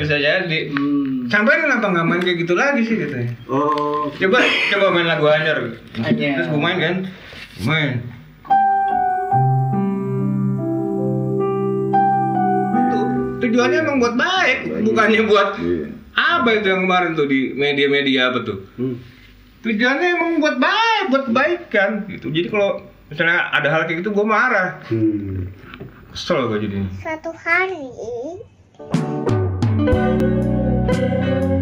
Bisa jadi. Hmm. Sampai kenapa nggak main kayak gitu lagi sih katanya? Oh, Coba coba main lagu Anyar. Anyar. Terus gue main kan? Main. Tujuannya emang buat baik, bukannya buat Iya. apa itu yang kemarin tuh di media-media apa tuh? hmm. Tujuannya emang buat baik, buat kebaikan gitu. Jadi kalau misalnya ada hal kayak gitu gue marah. Hmm. Kesel gue jadinya. Suatu hari, Thank you.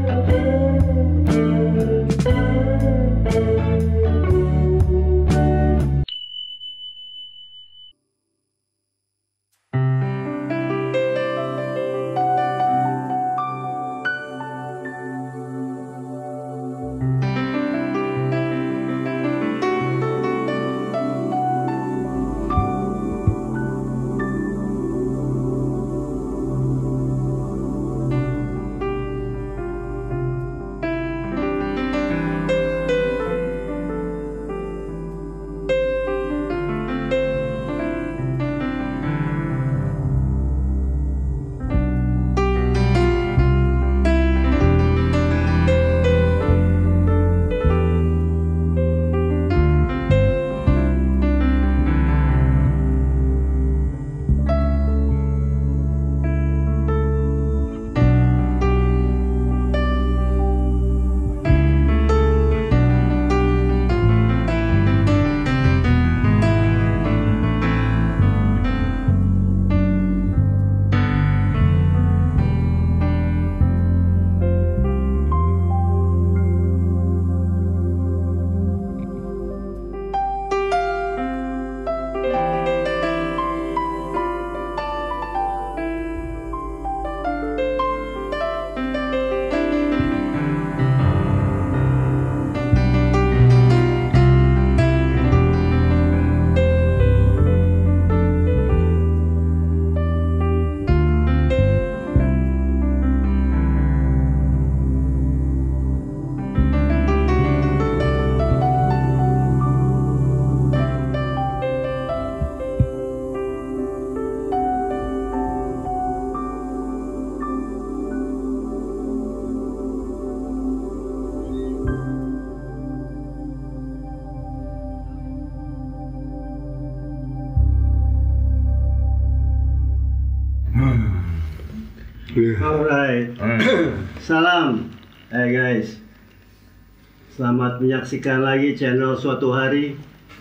Menyaksikan lagi channel suatu hari.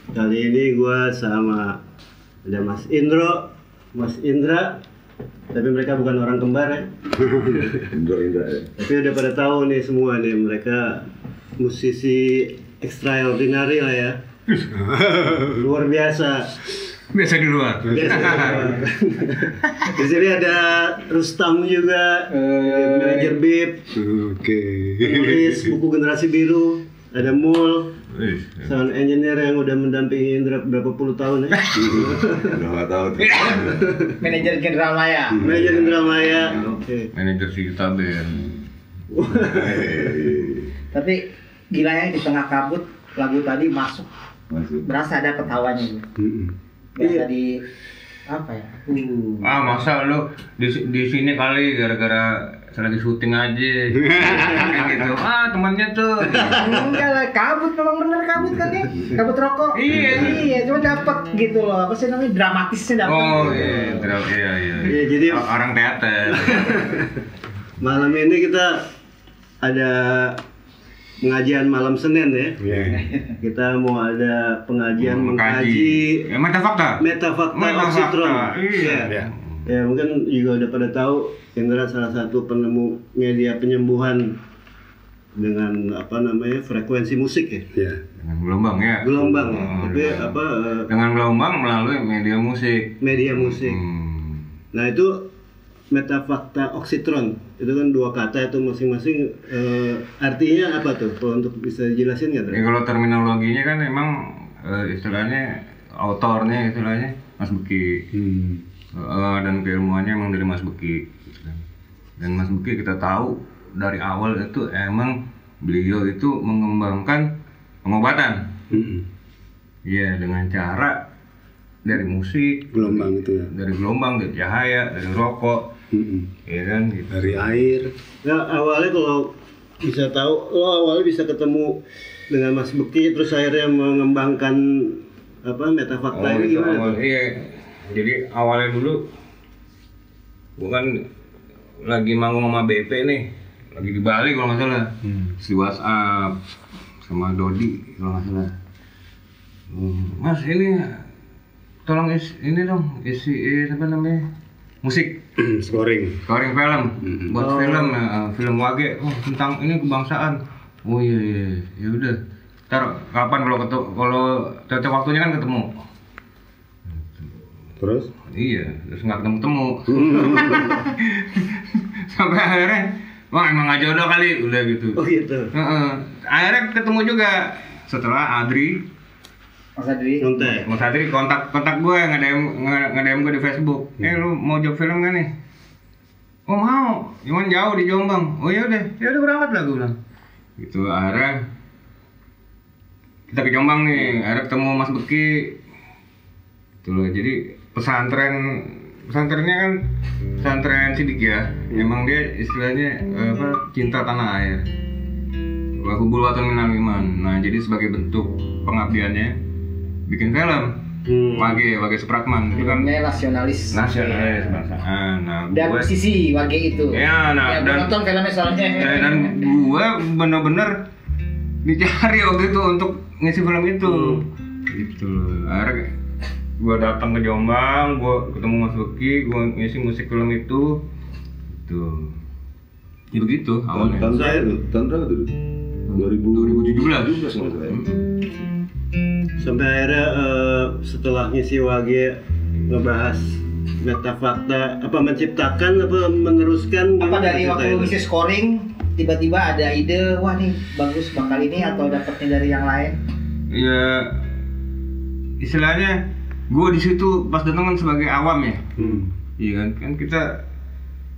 Kali ini gua sama ada Mas Indro, Mas Indra. Tapi mereka bukan orang kembar ya. Indra Indra ya. Tapi udah pada tahu nih semua nih mereka musisi extraordinary lah ya. Luar biasa. Biasa di luar. Biasa. Di sini ada Rustam juga, manajer BIP, Oke. penulis buku Generasi Biru, ada Mul, Wih, sound engineer yang udah mendampingi Indra berapa puluh tahun ya. Udah nggak tahu tuh. Manajer General Maya. Manajer Indra Maya. Oke. Manajer si kita Ben. Tapi gilanya di tengah kabut lagu tadi masuk Masuk. berasa ada ketawanya gitu. Berasa di apa ya? Uh. Ah masa lu di, di sini kali gara-gara lagi syuting aja. Gitu. Ah temannya tuh. Enggak lah, kabut memang bener kabut kan ya? Kabut rokok. Iya. Iya, cuma dapet gitu loh. Apa sih namanya dramatisnya dapet. Oh iya, iya iya. Iya, jadi- orang teater. Malam ini kita ada pengajian malam Senin ya. Iya. Kita mau ada pengajian Mengkaji. mengkaji Ya meta fakta. metafakta Metafakta, oksitron. iya. Ya. Ya mungkin juga udah pada tahu Indra salah satu penemu media penyembuhan dengan apa namanya frekuensi musik ya. Iya. Dengan gelombang ya. Gelombang ya. Oh, Tapi iya. apa eh, Dengan gelombang melalui media musik. media musik. Hmm. Nah itu metafakta oksitron itu kan dua kata itu masing-masing eh, artinya apa tuh? Kalau untuk bisa dijelasin nggak? Ya kalau terminologinya kan emang eh, istilahnya autornya istilahnya Mas Beki. Hmm. Eh, dan keilmuannya emang dari Mas Beki. Dan Mas Beki kita tahu dari awal itu emang beliau itu mengembangkan pengobatan. Hmm. Iya dengan cara dari musik, Gelombang itu ya. dari gelombang, dari cahaya, dari rokok. Mm-mm. ya kan gitu. Dari air. Nah, awalnya kalau bisa tahu, lo awalnya bisa ketemu dengan Mas Beki, terus akhirnya mengembangkan apa metafakta Oh, ini itu gimana awal, iya. Jadi awalnya dulu gua kan lagi manggung sama BP nih, lagi di Bali kalau nggak salah, di WhatsApp sama Dodi kalau nggak salah. Hmm, Mas ini tolong isi ini dong isi eh, apa namanya? Musik. Scoring. scoring film. Mm-mm. buat film ya, film wage. Oh tentang ini kebangsaan. Oh iya iya ya udah. Ntar kapan kalau ketemu kalau cocok waktunya kan ketemu Terus? Iya, terus nggak ketemu temu. Sampai akhirnya, wah emang nggak jodoh kali, udah gitu. Oh gitu. Heeh. Akhirnya ketemu juga setelah Adri, Mas Adri. Kontak. Mas Adri kontak kontak gue nge DM nge DM gue di Facebook. Eh lu mau job film kan nih? Oh mau, cuman jauh di Jombang. Oh ya udah, ya udah berangkat lah gue bilang. Gitu akhirnya kita ke Jombang nih, akhirnya ketemu Mas Beki. Gitu loh, jadi pesantren pesantrennya kan pesantren sidik ya. Emang dia istilahnya eh, apa cinta tanah air. Hubul watan minal iman. Nah, jadi sebagai bentuk pengabdiannya bikin film. Hmm. Wage, Wage Supratman itu kan nasionalis. nasionalis bangsaan. Nah, Dan gue musisi Wage itu. Ya, nah, ya, dan- nonton filmnya soalnya. Eh, dan gue bener-bener dicari waktu itu untuk ngisi film itu gitu loh gue datang ke Jombang gue ketemu Mas Luki gue ngisi musik film itu gitu ya begitu awalnya tahun berapa tuh? Tahun berapa tuh? 2017 2017 nggak salah ya? Sampai akhirnya eh, setelah ngisi wage ngebahas metafakta apa menciptakan apa meneruskan Apa dari waktu itu? ngisi scoring tiba-tiba ada ide wah nih bagus bakal ini atau dapetnya dari yang lain ya istilahnya gue di situ pas datang kan sebagai awam ya. Hmm. iya kan? Kan kita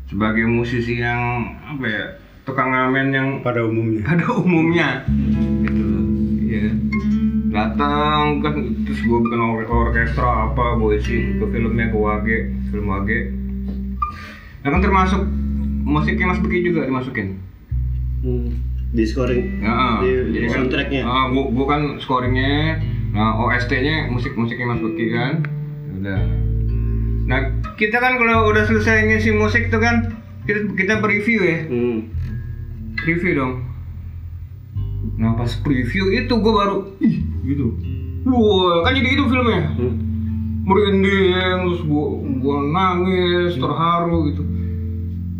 sebagai musisi yang apa ya tukang ngamen yang Pada umumnya. ada umumnya. Gitu. Loh iya datang kan terus gue bikin or- orkestra apa gue isi ke filmnya ke Wage film Wage. Nah kan termasuk musiknya Mas Beki juga dimasukin. Hmm. di scoring. Ya, Di- di kan, soundtracknya. ah, gua, gua kan scoringnya nah OST-nya musik-musiknya Mas Beki kan? Udah. Nah kita kan kalau udah selesai ngisi musik tuh kan kita kita preview ya. Hmm. review dong. Nah pas preview itu gue baru ih gitu. Wah kan jadi itu filmnya. Hmm. merinding terus gue gue nangis terharu gitu.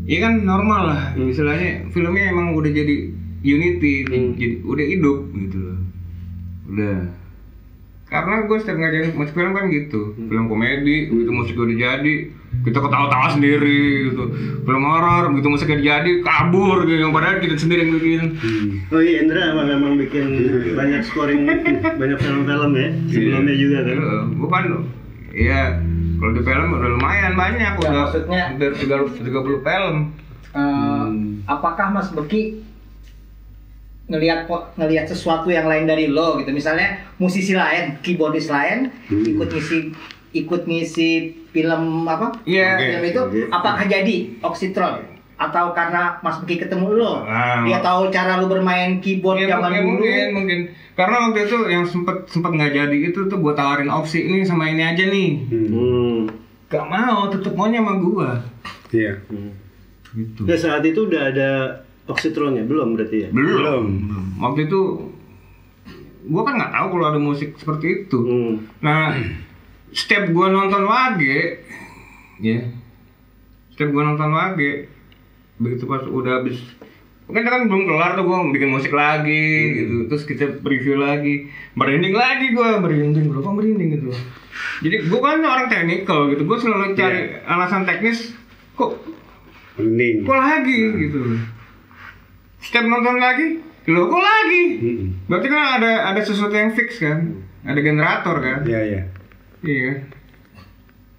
Iya kan normal lah. Istilahnya filmnya emang udah jadi unity Hmm. jadi udah hidup gitu loh. Udah karena gue setiap ngajarin musik film kan gitu. Film komedi gitu musik udah jadi kita ketawa-tawa sendiri gitu. Film horor gitu musiknya jadi kabur gitu. Yang padahal kita sendiri yang bikin. Oh iya Indra emang, emang bikin banyak scoring banyak film-film ya sebelumnya juga kan. Iya, bukan. Iya kalau di film udah lumayan banyak Ya, udah maksudnya- hampir 30 30 film. Eh, apakah Mas Beki ngelihat ngelihat sesuatu yang lain dari lo gitu misalnya musisi lain keyboardis lain ikut ngisi ikut ngisi film apa Iya. film itu Oke. apakah jadi oksitron atau karena Mas Beki ketemu lo Ah, dia tahu cara lu bermain keyboard Ya, zaman mungkin, dulu mungkin, mungkin. Karena waktu itu yang sempet sempet nggak jadi itu tuh gue tawarin opsi ini sama ini aja nih. Hmm. Gak mau, tetep maunya sama gua. Iya. Gitu. Ya saat itu udah ada oksitronnya belum berarti ya? Belum. Waktu itu gua kan nggak tahu kalau ada musik seperti itu. Hmm. Nah, setiap gua nonton Wage, ya, setiap gua nonton Wage, begitu pas udah habis, kan kan belum kelar tuh gua bikin musik lagi, gitu, terus kita preview lagi, merinding lagi gua, merinding, berapa merinding gitu. Jadi gua kan orang teknikal gitu, gua selalu cari alasan teknis, kok Mending. kok lagi gitu. Setiap nonton lagi, lo kok lagi? Mm-mm. Berarti kan ada ada sesuatu yang fix kan, ada generator kan. Iya, iya. Iya.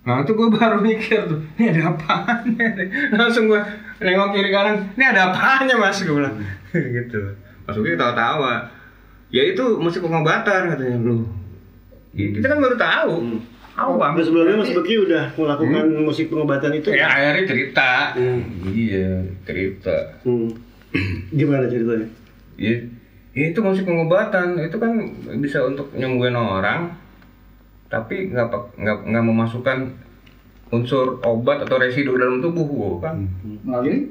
Nah itu gue baru mikir tuh, ini ada apaan Langsung gue nengok kiri kanan, ini ada apanya mas? Gue bilang gitu. Uki tawa-tawa. Ya itu musik pengobatan katanya lu. Ya, kita kan baru tahu. awam. Terus sebelumnya Mas Beki udah melakukan musik pengobatan itu? Ya akhirnya cerita. Hmm. Iya, cerita. Hmm. Gimana ceritanya? Ya, ya itu musik pengobatan itu kan bisa untuk nyembuhin orang, tapi nggak nggak nggak memasukkan unsur obat atau residu dalam tubuh bukan. Melalui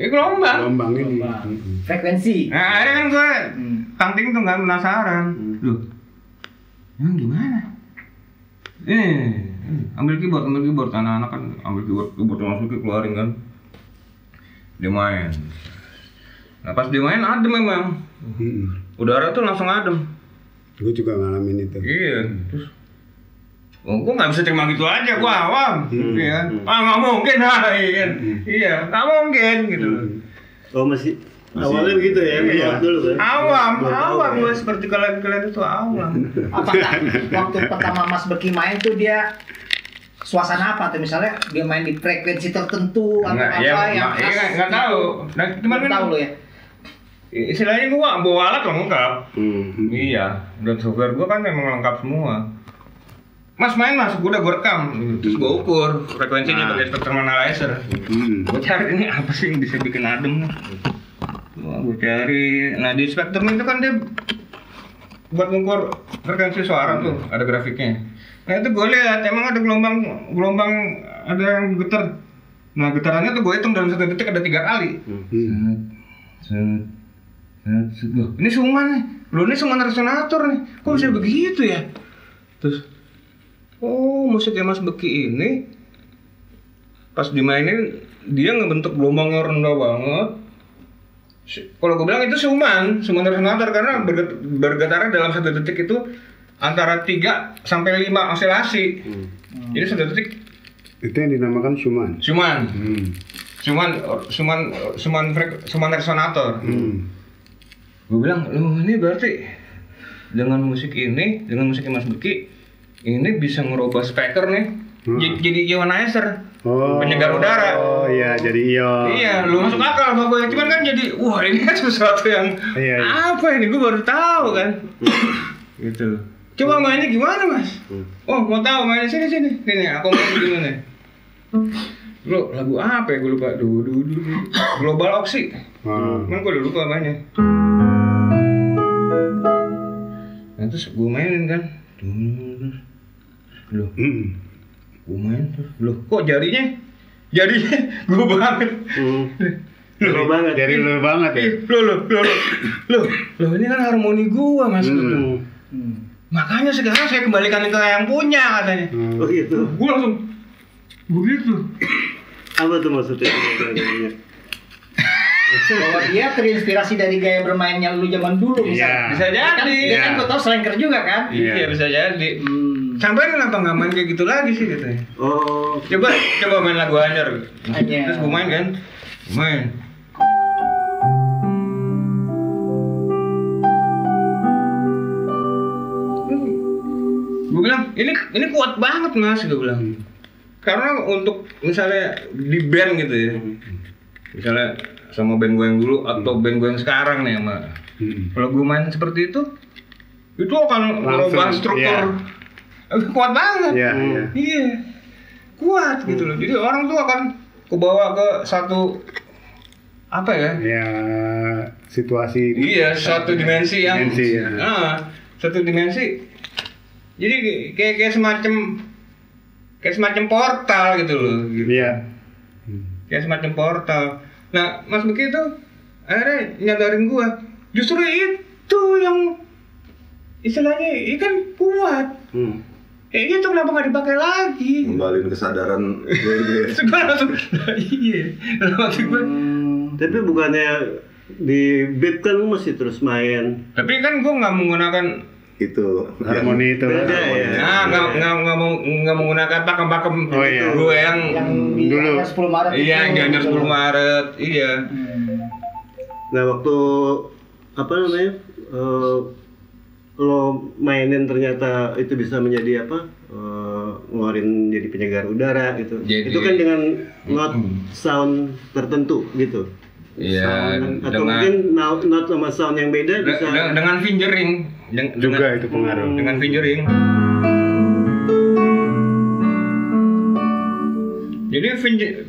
Ini gelombang. Gelombang ini. Mm-mm. frekuensi. Nah akhirnya kan gue Hmm. tangting tuh nggak penasaran. Loh, emang gimana? Eh, ambil keyboard, ambil keyboard. Anak-anak kan ambil keyboard, keyboard masukin keluarin kan. Dia main. Nah pas dia main adem memang. Mm-mm. Udara tuh langsung adem. Gue juga ngalamin itu. Iya. Terus Oh, gue nggak bisa terima gitu aja, gue awam, Hmm. iya kan? Ah nggak mungkin, ah, iya kan? Iya, nggak mungkin gitu. Oh masih, awalnya begitu ya? Iya. Dulu kan? Awam, tahu awam ya? gue seperti kalian-kalian itu awam. Apakah waktu pertama Mas Beki main tuh dia suasana apa tuh misalnya dia main di frekuensi tertentu atau Nggak, apa ya, yang iya, khas nggak tahu. Nah, kan tahu lo ya istilahnya gue bawa alat lengkap. Hmm. Iya, dan software gue kan memang lengkap semua. Mas main mas, gue udah gue rekam, terus gue ukur frekuensinya Nah. pakai spectrum analyzer. Mm. gue cari ini apa sih yang bisa bikin adem Wah, gue cari nah di spektrum itu kan dia buat mengukur frekuensi suara tuh ada grafiknya nah itu gue lihat emang ada gelombang gelombang ada yang getar nah getarannya tuh gue hitung dalam satu detik ada tiga kali Mm. Set, set. Loh, ini suman nih. Loh, ini suman resonator nih. Kok bisa begitu ya? Terus oh musiknya Mas Beki ini pas dimainin dia ngebentuk gelombangnya rendah banget. Kalau gue bilang itu suman suman resonator karena berget- bergetarnya dalam satu detik itu antara 3 sampai 5 osilasi jadi satu detik Itu yang dinamakan Schumann. suman Hmm. suman suman suman suman resonator Hmm. Gue bilang lu ini berarti dengan musik ini dengan musiknya Mas Beki ini bisa merubah speaker nih. Hmm. Jadi ionizer. Oh. Penyegar udara. Oh iya, jadi ion. iya lu masuk akal sama gue cuman kan jadi wah ini kan sesuatu yang Iya, iya. apa ini? Gue baru tahu kan. Gitu. Coba mainnya gimana mas? Oh mau tahu mainnya sini sini. Sini aku main gimana Lo lagu apa ya? Gue lupa. Du du du du. global oxy. Oh. Cuman gue udah lupa mainnya terus gue mainin kan Loh, Mm. gue main terus Loh, kok jarinya Jarinya gue banget Hmm. Lama banget. Jadi lu banget ya. Loh, loh, loh Loh, loh ini kan harmoni gue mas Hmm. Hmm. Makanya sekarang saya kembalikan ke yang punya katanya Oh gitu. Gue langsung Begitu Apa tuh maksudnya? bahwa dia terinspirasi dari gaya bermainnya lu zaman dulu Iya. misalnya Bisa Dia kan, jadi dia kan Iya. gue tau slanker juga kan Iya Iya. bisa jadi hmm. Sampai kenapa nggak main kayak gitu lagi sih katanya Oh. coba coba main lagu anyar Anyar. terus gue main kan main gue bilang ini ini kuat banget mas gue bilang karena untuk misalnya di band gitu ya misalnya sama band gue yang dulu atau band gue yang sekarang nih sama Mm. kalau gue main seperti itu itu akan merubah Langsung, struktur kuat banget Iya, Hmm. iya. Iya, kuat gitu loh. Jadi orang tuh akan kebawa ke satu apa ya? Ya situasi Iya, satu dimensi yang Dimensi, ya. Ah, satu dimensi. Jadi kayak kayak semacam kayak semacam portal gitu loh. Gitu. Iya. Kayak semacam portal. Nah, Mas Beki itu akhirnya nyadarin gua, justru itu yang istilahnya ini kan kuat. Hmm. Kayak gitu kenapa nggak dipakai lagi? Kembaliin kesadaran gue gitu ya. Gua langsung, "Lah, iya. Hmm. Tapi bukannya di bib kan lu masih terus main. Tapi kan gua nggak menggunakan Itu Harmoni itu. Beda ya. Nah, nggak nggak nggak mau nggak menggunakan pakem-pakem Oh, iya. gue yang, yang di Dulu. tanggal 10 Maret iya yang jalan 10 Maret, iya. Hmm. Nah waktu apa namanya eh, lo mainin ternyata itu bisa menjadi apa eh, ngeluarin jadi penyegar udara gitu. Jadi- itu kan dengan not sound tertentu gitu. Iya, Sound- atau dengan mungkin not, not sama sound yang beda de- bisa. de- dengan fingering, dengan, juga itu pengaruh hmm, dengan fingering jadi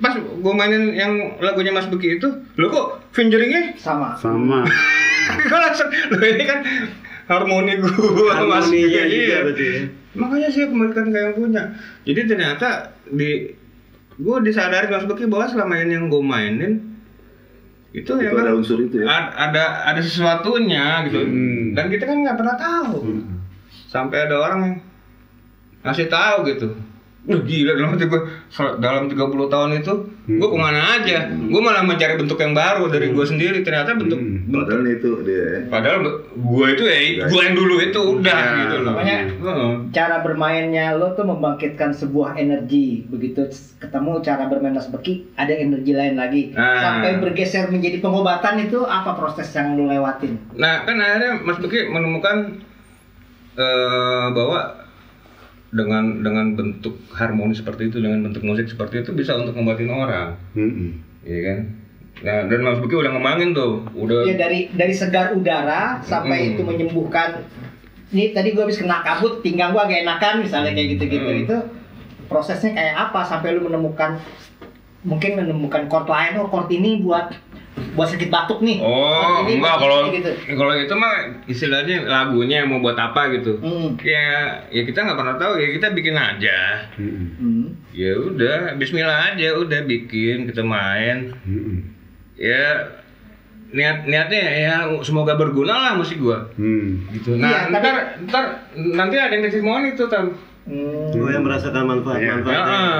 pas gue mainin yang lagunya Mas Beki itu lo kok fingeringnya sama sama gue langsung lo ini kan harmoni gue Mas Beki iya, iya. iya. berarti. makanya sih kembalikan kayak yang punya jadi ternyata di gue disadari Mas Beki bahwa selama ini yang gue mainin itu, Itu emang ada unsur itu ya. ad- ada ada sesuatunya gitu. Hmm. Dan kita kan nggak pernah tahu. Sampai ada orang yang ngasih tahu gitu. Wah gila dalam hati gue dalam 30 tahun itu gue ke mana aja? Gue malah mencari bentuk yang baru dari gue sendiri. Ternyata bentuk, bentuk Padahal itu dia ya. padahal gue itu ya gue yang dulu itu udah Ya, gitu loh. Makanya- cara bermainnya lo tuh membangkitkan sebuah energi begitu ketemu cara bermain Mas Beki ada energi lain lagi. Ah. sampai bergeser menjadi pengobatan itu apa proses yang lo lewatin? Nah, kan akhirnya Mas Beki menemukan eh, bahwa dengan dengan bentuk harmoni seperti itu, dengan bentuk musik seperti itu bisa untuk ngobatin orang, Mm-mm. iya kan? Nah, dan Mas Beki udah ngembangin tuh, udah ya dari dari segar udara sampai Hmm. itu menyembuhkan ini tadi gue habis kena kabut pinggang gue agak enakan misalnya kayak gitu-gitu Hmm. itu prosesnya kayak apa sampai lu menemukan mungkin menemukan chord lain oh chord ini buat buat sakit batuk nih Oh, ini enggak kalau gitu kalau itu mah istilahnya lagunya mau buat apa gitu. Hmm. Ya, ya kita nggak pernah tahu ya kita bikin aja. Hmm. Ya udah, Bismillah aja, udah bikin, kita main. Mm-mm. Ya niat niatnya ya semoga berguna lah musik gua. Hmm. gitu. Nah, Iya, tapi- ntar, ntar nanti ada yang testimoni tuh tam. Hmm. Gue yang merasakan Iya. manfaat-manfaatnya. Ya,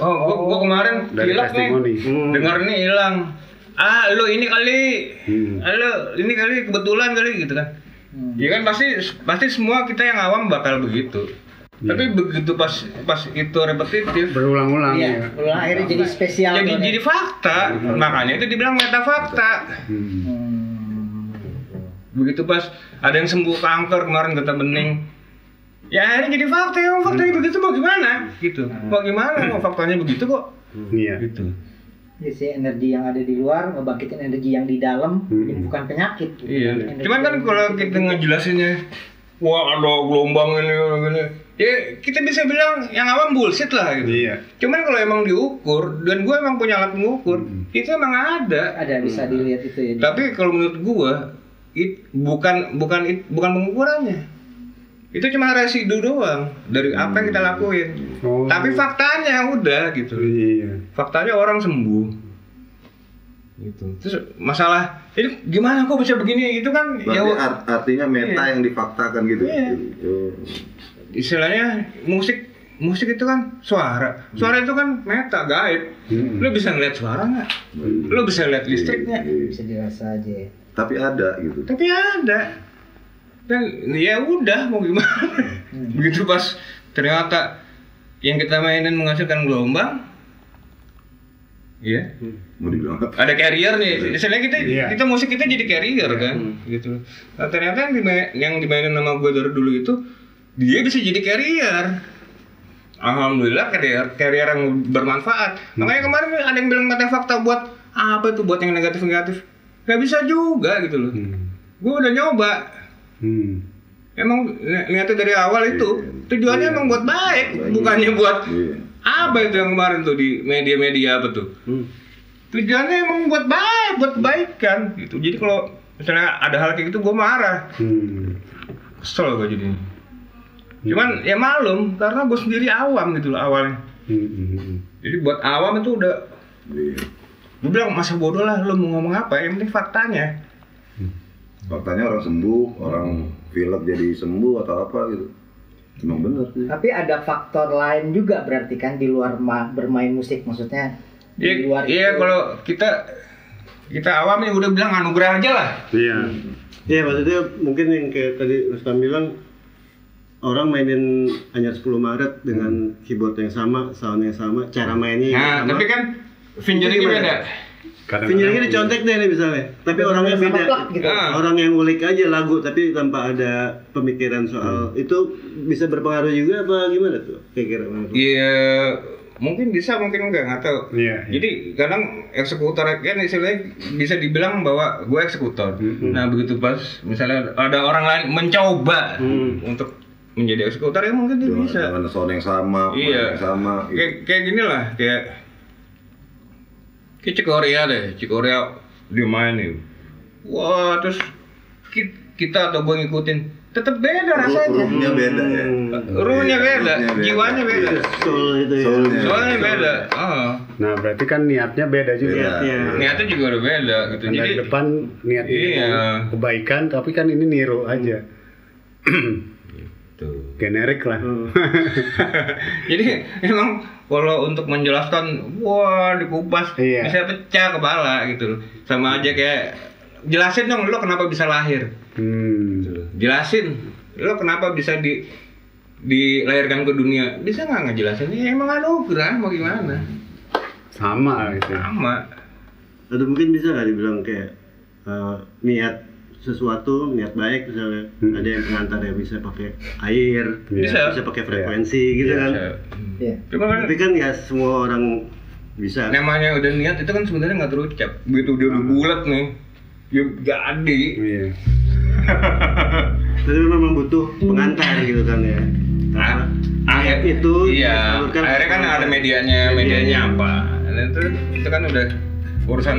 oh, gua, gua kemarin hilaf nih. Hmm. Dengar nih hilang. Ah, lu ini kali. Hmm. Ah, lu ini kali kebetulan kali gitu kan. Hmm. Ya kan pasti pasti semua kita yang awam bakal begitu. Iya. Tapi begitu pas pas itu repetitif Berulang-ulang Iya, ya. ulang akhirnya jadi spesial jadi jadi fakta. Makanya itu dibilang meta fakta. Hmm. Hmm. Begitu pas ada yang sembuh kanker kemarin kata bening. Ya akhirnya jadi fakta ya, faktanya begitu mau gimana? Gitu. Mau gimana? Mau faktanya begitu kok. Iya. Gitu. Jadi si energi yang ada di luar ngebangkitin energi yang di dalam Hmm. menyembuhkan penyakit. Iya. Energi Cuman kan kalau kita ngejelasinnya, wah ada gelombang ini, gini, ya kita bisa bilang yang awam bullshit lah gitu. Iya. Cuman kalau emang diukur, dan gue emang punya alat mengukur, Hmm. itu emang ada. ada bisa dilihat itu ya. Tapi kalau menurut gue, it, bukan bukan it, bukan pengukurannya. Itu cuma residu doang dari apa yang kita lakuin. Oh. Tapi faktanya udah gitu. Iya. Faktanya orang sembuh. Gitu. Terus masalah ini gimana kok bisa begini itu kan Berarti ya art- artinya meta Iya. yang difaktakan gitu. Iya. Oh. istilahnya musik musik itu kan suara. Suara itu kan meta gaib. Hmm. Lu bisa ngeliat suara nggak? Lu bisa lihat listriknya. bisa dirasa aja. ya. Tapi ada gitu. Tapi ada. Dan ya udah mau gimana. Begitu pas ternyata yang kita mainin menghasilkan gelombang. Iya. Mau dibilang apa? ada carrier nih istilahnya kita Iya. kita musik kita jadi carrier kan gitu nah, ternyata yang dimain, yang dimainin sama gue dari dulu itu dia bisa jadi carrier alhamdulillah carrier carrier yang bermanfaat makanya kemarin ada yang bilang mata fakta buat apa itu buat yang negatif negatif nggak bisa juga gitu loh Hmm. gue udah nyoba Hmm. emang ni- niatnya dari awal itu tujuannya emang buat baik bukannya buat Iya. apa itu yang kemarin tuh di media-media apa tuh Hmm. tujuannya emang buat baik buat kebaikan gitu jadi kalau misalnya ada hal kayak gitu gue marah Hmm. kesel gue jadi cuman ya malum karena gue sendiri awam gitu loh awalnya Hmm. Hmm. jadi buat awam itu udah Iya. gue bilang masa bodoh lah lo mau ngomong apa yang penting faktanya Faktanya orang sembuh, orang pilek jadi sembuh atau apa gitu. Emang bener sih. Tapi ada faktor lain juga berarti kan di luar ma- bermain musik maksudnya di Iya, luar iya kalau kita kita awam ya udah bilang anugerah aja lah Iya. Iya maksudnya mungkin yang kayak tadi Rustam bilang orang mainin hanya 10 Maret dengan keyboard yang sama, sound yang sama, cara mainnya yang nah sama. tapi kan fingernya gimana? Kadang-kadang Fingernya dicontek deh nih misalnya, tapi orangnya beda. plak gitu. Ah. Orang yang ngulik aja lagu tapi tanpa ada pemikiran soal Hmm. itu bisa berpengaruh juga apa gimana tuh? Kira-kira? Iya, mungkin bisa, mungkin enggak, nggak tahu. Iya, iya. Jadi kadang eksekutor kan istilahnya bisa dibilang bahwa gue eksekutor. Nah begitu pas misalnya ada orang lain mencoba Hmm. untuk menjadi eksekutor ya mungkin dia bisa. dengan sound yang sama, Iya. yang sama. gitu. Kayak kayak gini lah, kayak Kayak Cikorea deh, Cikorea dia main nih. Wah, terus ki- kita atau gue ngikutin, tetap beda rasanya. Roomnya beda ya. Ruhnya beda, Roomnya jiwanya beda. Soul itu ya. Soulnya. Soalnya beda. Oh. Nah, berarti kan niatnya beda juga. Beda. Iya. Niatnya juga udah beda gitu. Kan Jadi dari depan niatnya Iya. kebaikan, tapi kan ini niru aja. Tuh. Generik lah. Hmm. Jadi emang kalau untuk menjelaskan, wah dikupas Iya. bisa pecah kepala gitu loh. Sama aja kayak jelasin dong lo kenapa bisa lahir. Hmm. Jelasin lo kenapa bisa di dilahirkan ke dunia. Bisa nggak ngejelasin? Ya emang anugerah mau gimana? Sama gitu. Sama. Atau mungkin bisa nggak dibilang kayak eh, niat sesuatu niat baik misalnya Hmm. ada yang pengantarnya bisa pakai air Bisa. bisa pakai frekuensi gitu kan Iya. Cuma kan tapi kan nggak semua orang bisa namanya udah niat itu kan sebenarnya nggak terucap. Begitu dia udah bulat nih, ya jadi. Iya. tapi memang butuh pengantar gitu kan ya Ah, niat akhir- itu iya akhirnya kan ada medianya medianya apa Dan itu itu kan udah urusan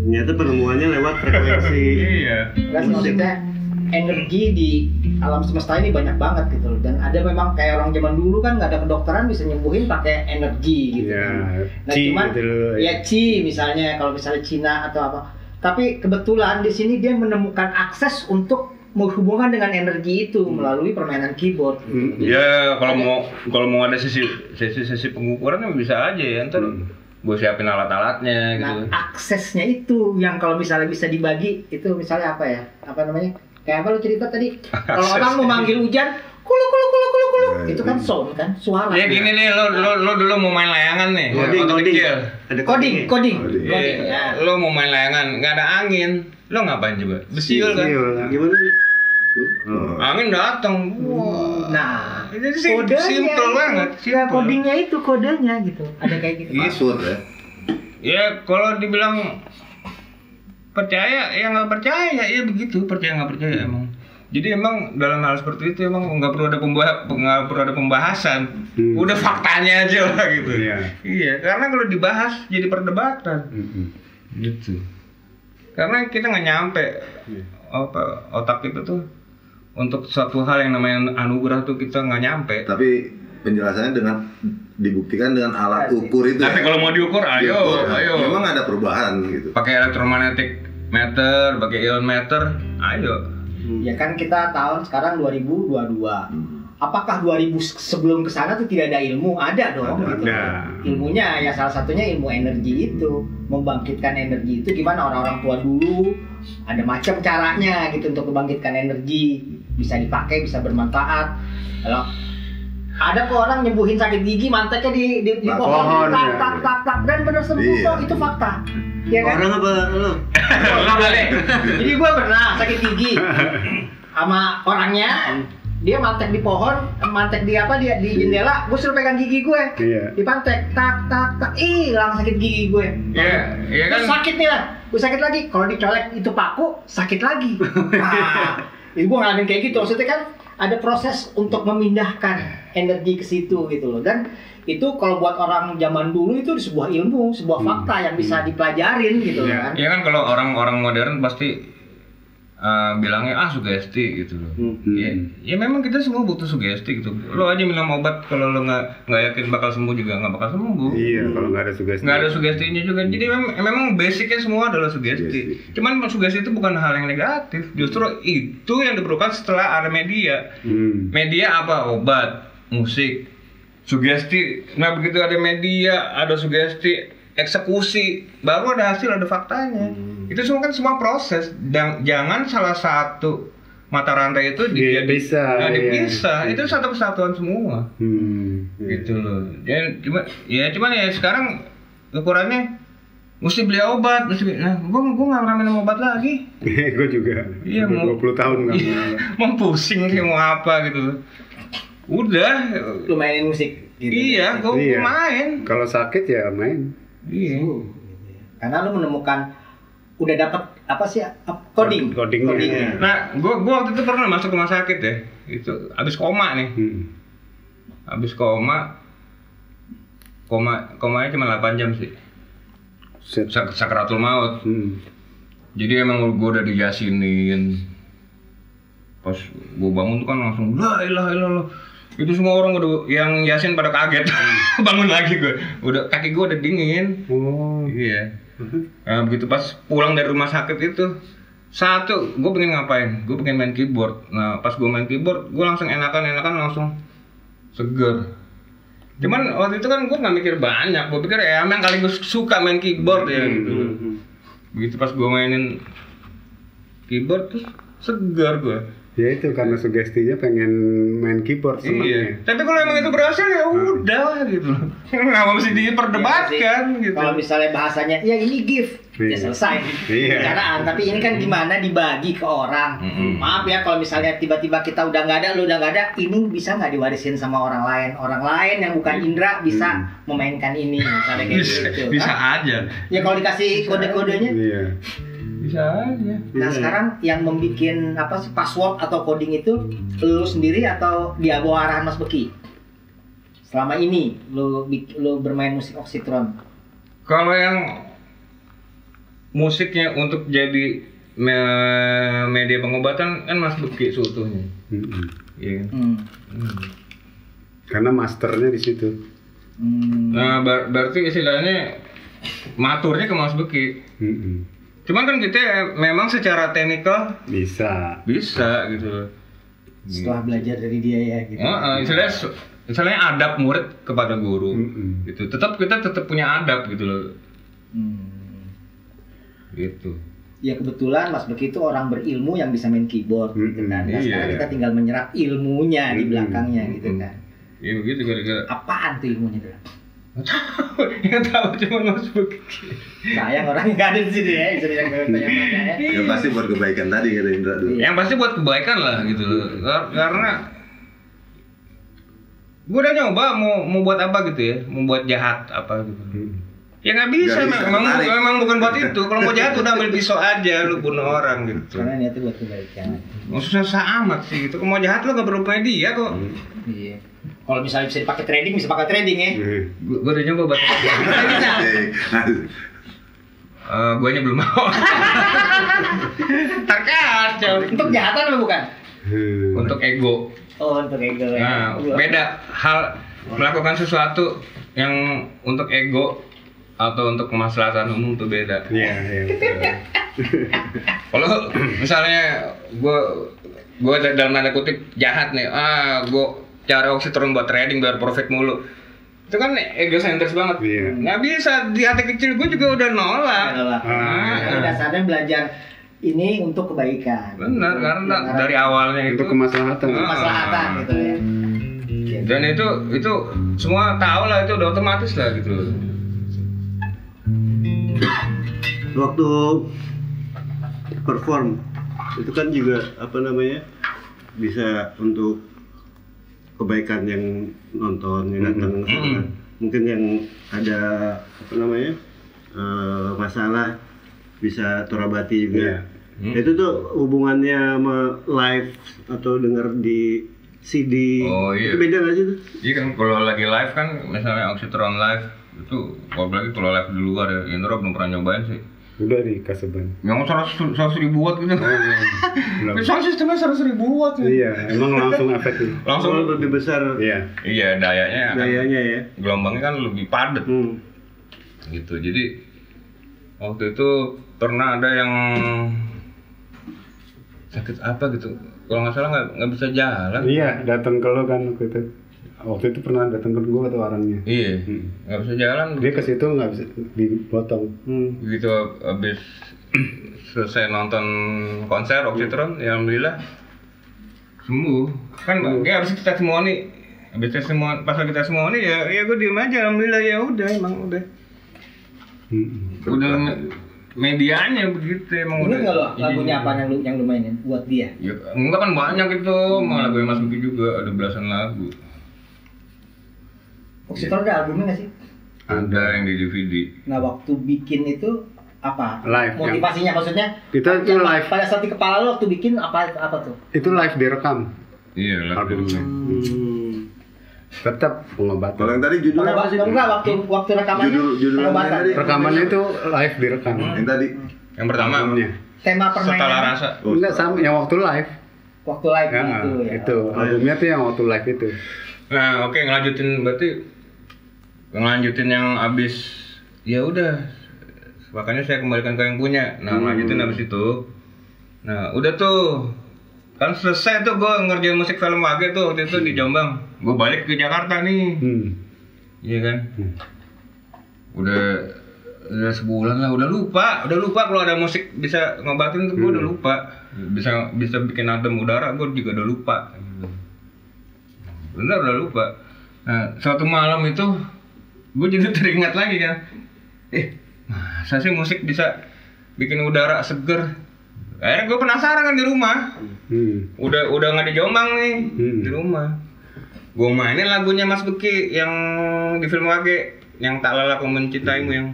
ternyata penemuannya lewat frekuensi iya sih maksudnya energi di alam semesta ini banyak banget gitu loh dan ada memang kayak orang zaman dulu kan nggak ada kedokteran bisa nyembuhin pakai energi gitu Iya. kan. Nah Chi cuman gitu loh, ya Ci misalnya kalau misalnya Cina atau apa. Tapi kebetulan di sini dia menemukan akses untuk menghubungkan dengan energi itu melalui permainan keyboard. Hmm. ya kalau mau kalau mau ada sesi sesi sesi pengukuran ya bisa aja ya ntar gue siapin alat-alatnya gitu Nah, aksesnya itu yang kalau misalnya bisa dibagi itu misalnya apa ya? Apa namanya? Kayak apa lu cerita tadi? Kalau orang mau manggil hujan, kulu kulu kulu kulu kulu. Itu kan sound kan, suara. ya gini nih lo lo lo dulu mau main layangan nih coding waktu coding kecil ada Coding, coding, Coding. coding. Iya, ya. lo mau main layangan nggak ada angin lo ngapain juga besiul kan Iya, gimana nih Oh. angin datang wah Nah, itu sih kodenya simple itu. banget Ya, simple. codingnya itu kodenya gitu. Ada kayak gitu. Iya. Kasur ya. Ya kalau dibilang percaya ya nggak percaya ya begitu percaya nggak percaya emang. Jadi emang dalam hal seperti itu emang nggak perlu ada pembah nggak perlu ada pembahasan. Hmm. Udah faktanya aja lah gitu. Iya. Iya karena kalau dibahas jadi perdebatan. Mm-mm. Gitu. Karena kita nggak nyampe Iya. apa otak itu tuh untuk suatu hal yang namanya anugerah tuh kita nggak nyampe. Tapi penjelasannya dengan dibuktikan dengan alat ukur itu. Tapi ya. kalau mau diukur, ayo, Diukur, ya. ayo. Memang ada perubahan gitu. pakai elektromagnetic meter, pakai ion meter, ayo. Ya kan kita tahun sekarang 2022. Hmm. Apakah 2000 sebelum ke sana tuh tidak ada ilmu? Ada dong. Ada, gitu. ada. Ilmunya ya salah satunya ilmu energi itu, membangkitkan energi itu gimana orang-orang tua dulu ada macam caranya gitu untuk membangkitkan energi, bisa dipakai, bisa bermanfaat. Kalau ada kok orang nyembuhin sakit gigi manteknya di di, di Nah, pohon, pohon, tak, ya. tak tak tak dan benar sembuh Iya. kok itu fakta. Ya kan? orang apa lo Lo kali. Jadi gue pernah sakit gigi sama orangnya. Dia mantek di pohon, mantek di apa dia di jendela. Gue suruh pegang gigi gue. Iya. Dipantek, tak tak tak, hilang sakit gigi gue. Iya, iya kan. Terus sakit nih lah. Gue sakit lagi. Kalau dicolek itu paku, sakit lagi. Nah, ini gue ngalamin kayak gitu. Maksudnya kan ada proses untuk memindahkan energi ke situ gitu loh. Dan itu kalau buat orang zaman dulu itu sebuah ilmu, sebuah fakta yang bisa dipelajarin gitu Iya. kan. Iya kan kalau orang-orang modern pasti eh, bilangnya ah sugesti gitu loh. Hmm. Ya, ya memang kita semua butuh sugesti gitu. Lo aja minum obat kalau lo nggak nggak yakin bakal sembuh juga nggak bakal sembuh. Iya, kalau nggak ada sugesti. nggak ada sugestinya juga jadi memang, memang basicnya semua adalah sugesti Sugesti. cuman sugesti itu bukan hal yang negatif justru itu yang diperlukan setelah ada media Hmm. media apa obat musik sugesti nah begitu ada media ada sugesti eksekusi baru ada hasil ada faktanya itu semua kan semua proses dan jangan salah satu mata rantai itu di- Iya, bisa, nah, iya. dipisah itu satu kesatuan semua Hmm. gitu loh ya cuma ya cuman ya sekarang ukurannya mesti beli obat mesti beli- nah gua gua nggak pernah minum obat lagi gue juga. Iya, mau- 20 tahun nggak Iya, mau pusing sih mau apa gitu loh udah Lu mainin musik gitu. iya gua, gua Iya. main Kalau sakit ya main. Iya Karena lu menemukan udah dapat apa sih ap- coding Codingnya. nah gua gua waktu itu pernah masuk rumah sakit ya itu habis koma nih Hmm. habis koma koma komanya cuma 8 jam sih sak- sakaratul maut. Hmm. Jadi emang gue udah dijasinin. Pas gue bangun tuh kan langsung la ilah ilah Itu semua orang udah yang yasin pada kaget. bangun lagi gue. Udah kaki gue udah dingin. Oh. Iya. Nah, begitu pas pulang dari rumah sakit itu satu, gue pengen ngapain? Gue pengen main keyboard. Nah, pas gue main keyboard, gue langsung enakan enakan langsung seger. Cuman waktu itu kan gue nggak mikir banyak. Gue pikir ya emang kali gue suka main keyboard ya gitu. Begitu pas gue mainin keyboard tuh segar gue. Ya itu karena sugestinya pengen main keyboard Iya. senangnya. Tapi kalau emang itu berhasil ya udah gitu. Nggak mesti diperdebatkan Iya sih. gitu. Kalau misalnya bahasanya ya ini gift, ya Iya. selesai. Iya. Tapi ini kan gimana dibagi ke orang. Mm-mm. Maaf ya kalau misalnya tiba-tiba kita udah nggak ada, lu udah nggak ada, ini bisa nggak diwarisin sama orang lain? Orang lain yang bukan Indra bisa memainkan ini, misalnya kayak bisa, gitu. bisa Hah? aja. Ya kalau dikasih kode-kodenya. Iya. Bisa aja. Nah sekarang yang membuat apa sih password atau coding itu lu sendiri atau di bawah arahan Mas Beki? Selama ini lu lu bermain musik Oxytron. Kalau yang musiknya untuk jadi me- media pengobatan kan Mas Beki seutuhnya. Iya. kan? Hmm. Hmm. Karena masternya di situ. Hmm. Nah, ber- berarti istilahnya maturnya ke Mas Beki. Mm-mm. Cuman kan kita eh, memang secara teknikal Bisa. bisa gitu loh. Setelah belajar dari dia ya gitu. Heeh, istilahnya istilahnya adab murid kepada guru. Mm-mm. Gitu. Tetap kita tetap punya adab gitu loh. Hmm. Gitu. Ya kebetulan Mas Beki itu orang berilmu yang bisa main keyboard gitu kan. Nah, Mm-mm, sekarang iya. kita tinggal menyerap ilmunya di Mm-mm, belakangnya gitu kan. Iya begitu kira-kira. Apaan tuh ilmunya tuh? Yang tahu cuma Mas Beki. Sayang orang yang nggak ada di sini ya, bisa yang tanya-tanya ya. Ya pasti buat kebaikan tadi kata Indra dulu. Yang pasti buat kebaikan lah gitu loh. Kar- Karena gue udah nyoba mau mau buat apa gitu ya, mau buat jahat apa gitu. Ya nggak bisa, bisa, memang memang bukan buat itu. Kalau mau jahat udah ambil pisau aja, lu bunuh orang gitu. Karena niatnya buat kebaikan. Maksudnya amat sih gitu. Kalau mau jahat lu nggak perlu punya dia kok. Iya. Kalau misalnya bisa dipakai trading, bisa pakai trading ya. Mm. Gue udah nyoba buat. bisa. Eh, Eh, guanya belum mau. Terkacau. Untuk kejahatan apa bukan? Untuk ego. Oh, untuk ego ya. Nah, beda hal melakukan sesuatu yang untuk ego atau untuk kemaslahatan umum tuh beda. Iya, iya. Kalau misalnya gue gue dalam tanda kutip jahat nih, ah gue cari oksitron buat trading biar profit mulu. Itu kan egosentris banget. Iya. Nggak bisa di hati kecil gue juga udah nolak. Adalah. Ah, Karena dasarnya belajar ini untuk kebaikan. Benar karena dari awalnya itu Untuk kemaslahatan. Ah. kemaslahatan gitu ya. dan itu itu semua tahu lah itu udah otomatis lah gitu. Waktu perform itu kan juga apa namanya bisa untuk kebaikan yang nonton yang datang Mm-mm. kan. mungkin yang ada apa namanya eh, masalah bisa terobati juga Hmm. itu tuh hubungannya sama live atau denger di CD Oh, iya. itu beda nggak sih tuh Iya kan kalau lagi live kan misalnya Oxytron live itu apalagi kalau live di luar ya Indra belum pernah nyobain sih. Udah di Kaseban. Yang seratus seratus ribu watt gitu. Oh, iya. Sound sistemnya seratus ribu watt. nih. Iya, emang langsung efeknya. Langsung. Oh, lebih besar Iya. Iya dayanya kan dayanya ya gelombangnya kan lebih padat hmm. gitu. Jadi waktu itu pernah ada yang sakit apa gitu. Kalau nggak salah nggak nggak bisa jalan. Iya, datang ke lo kan waktu itu. Waktu itu pernah datang ke gua tuh orangnya. Iya. Hmm. Nggak bisa jalan. Dia ke situ nggak bisa dipotong. Hmm. begitu habis selesai nonton konser Oxytron ya alhamdulillah sembuh kan ya habis itu testimoni habis testimoni pas lagi testimoni ya ya gue diem aja alhamdulillah ya udah emang udah Hmm. udah me- medianya begitu emang Ini udah Iya. lagunya apa yang lu yang lu mainin buat dia? ya, enggak kan banyak itu malah lagu Mas Buki juga ada belasan lagu Oxytron ada albumnya nggak sih? ada yang di DVD Nah waktu bikin itu apa? Live, Motivasinya maksudnya? Itu itu yang live. Pada saat di kepala lo waktu bikin apa apa tuh? Itu live direkam iya lagu albumnya. Hmm. tetap Kalau pengobatan yang tadi judulnya apa sih? enggak waktu waktu rekamannya Judul- judul yang pengobatan. tadi. rekamannya itu live direkam Yang tadi. Yang pertama albumnya Tema setelah permainan rasa. Oh, enggak sama yang waktu live waktu live ya, itu ya. itu albumnya tuh yang waktu live itu Nah, oke ngelanjutin berarti ngelanjutin yang abis ya udah makanya saya kembalikan ke yang punya. Nah, lanjutin abis itu. Nah, udah tuh kan selesai tuh gue ngerjain musik film Wage tuh waktu itu di Jombang. Gue balik ke Jakarta nih, hmm. iya kan? Udah udah sebulan lah, udah lupa, udah lupa kalau ada musik bisa ngobatin tuh gue udah lupa. Bisa bisa bikin adem udara gue juga udah lupa. Bener udah lupa. Nah, suatu malam itu gue jadi teringat lagi kan. Eh, masa sih musik bisa bikin udara seger? Akhirnya gue penasaran kan di rumah. Hmm. Udah udah nggak di Jombang nih, Hmm. di rumah. Gue mainin lagunya Mas Beki yang di film Wage, yang tak lelah aku mencintaimu yang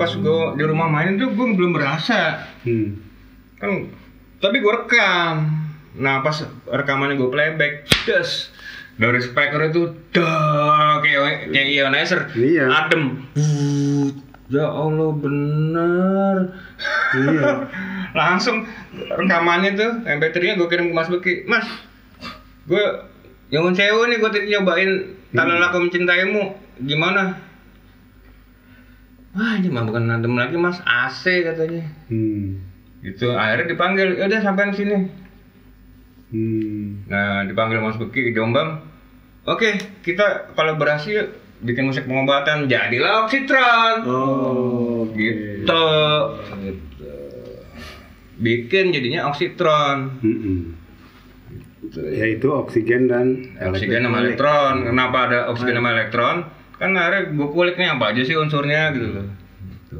pas gue di rumah main tuh gue belum berasa. Hmm. kan tapi gue rekam. Nah pas rekamannya gue playback des. Dari speaker itu dah kayak kayak ionizer Iya. adem. Buut. ya Allah bener. Iya. langsung rekamannya tuh MP3 nya gue kirim ke Mas Beki. Mas gue yang sewu nih gue nyobain. Tak lelah aku mencintaimu. Gimana Wah ini mah bukan adem lagi mas. AC katanya. Hmm. gitu akhirnya dipanggil ya udah sampai sini. Hmm. nah dipanggil Mas Beki Jombang. Oke kita kolaborasi yuk bikin musik pengobatan jadilah Oxytron Oh, gitu. Bikin jadinya Oxytron Hmm. Yaitu oksigen dan oksigen sama elektron. Kenapa ada oksigen sama elektron kan akhirnya gue kulik nih apa aja sih unsurnya gitu loh. Gitu.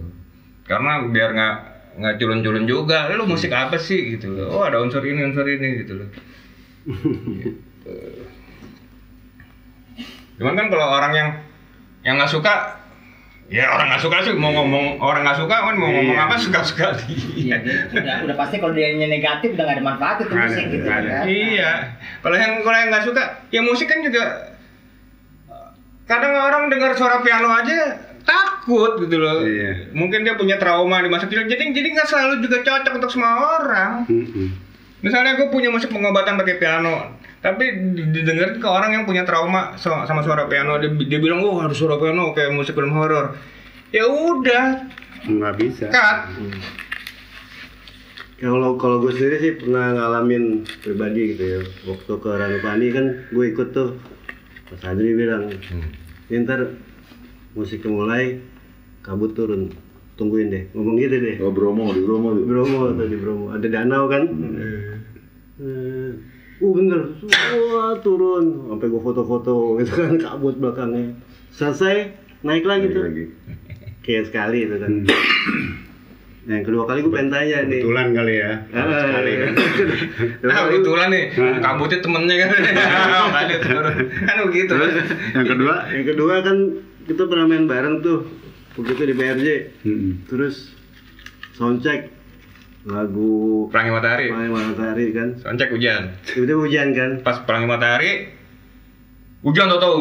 karena biar nggak nggak culun-culun juga lu musik apa sih gitu loh. Oh ada unsur ini unsur ini gitu loh. Gitu. cuman kan kalau orang yang yang nggak suka ya orang nggak suka sih mau ngomong orang nggak suka kan mau ngomong apa suka suka Iya, dia- udah, udah pasti kalau dia negatif udah gak ada manfaat itu Nggak musik gitu nggak kan. Iya. Kalau yang kalau yang nggak suka, ya musik kan juga kadang orang dengar suara piano aja takut gitu loh. Iya. Mungkin dia punya trauma di masa kecil. Jadi jadi nggak selalu juga cocok untuk semua orang. Hmm. Misalnya gue punya musik pengobatan pakai piano, tapi di- didengerin ke orang yang punya trauma sama suara piano, dia, dia bilang, oh harus suara piano kayak musik film horor. Ya udah, Nggak bisa. cut. Kalau kalau gue sendiri sih pernah ngalamin pribadi gitu ya. Waktu ke Ranupani kan gue ikut tuh. Mas Adri bilang, "Ini ntar musiknya mulai, kabut turun. Tungguin deh." Ngomong gitu deh. Oh Bromo di Bromo Di. Bromo tuh di Bromo. Ada danau kan? Eh, uh bener, wah turun, sampai gue foto-foto gitu kan kabut belakangnya. Selesai naik lagi Lagi tuh, lagi. kayak sekali itu kan. Nah, yang kedua kali gue pengen tanya nih. Kebetulan kali ya. Ah, Sekali kan. Nah, kali- kebetulan nih, kabutnya temennya kan. Makanya turun. Kan begitu. Yang kedua. Yang kedua kan kita pernah main bareng tuh begitu di BRJ. Hmm. Terus soundcheck lagu Pelangi Matahari. Main Matahari kan. Soundcheck hujan. Tiba-tiba hujan kan. Pas Pelangi Matahari, hujan tau tau.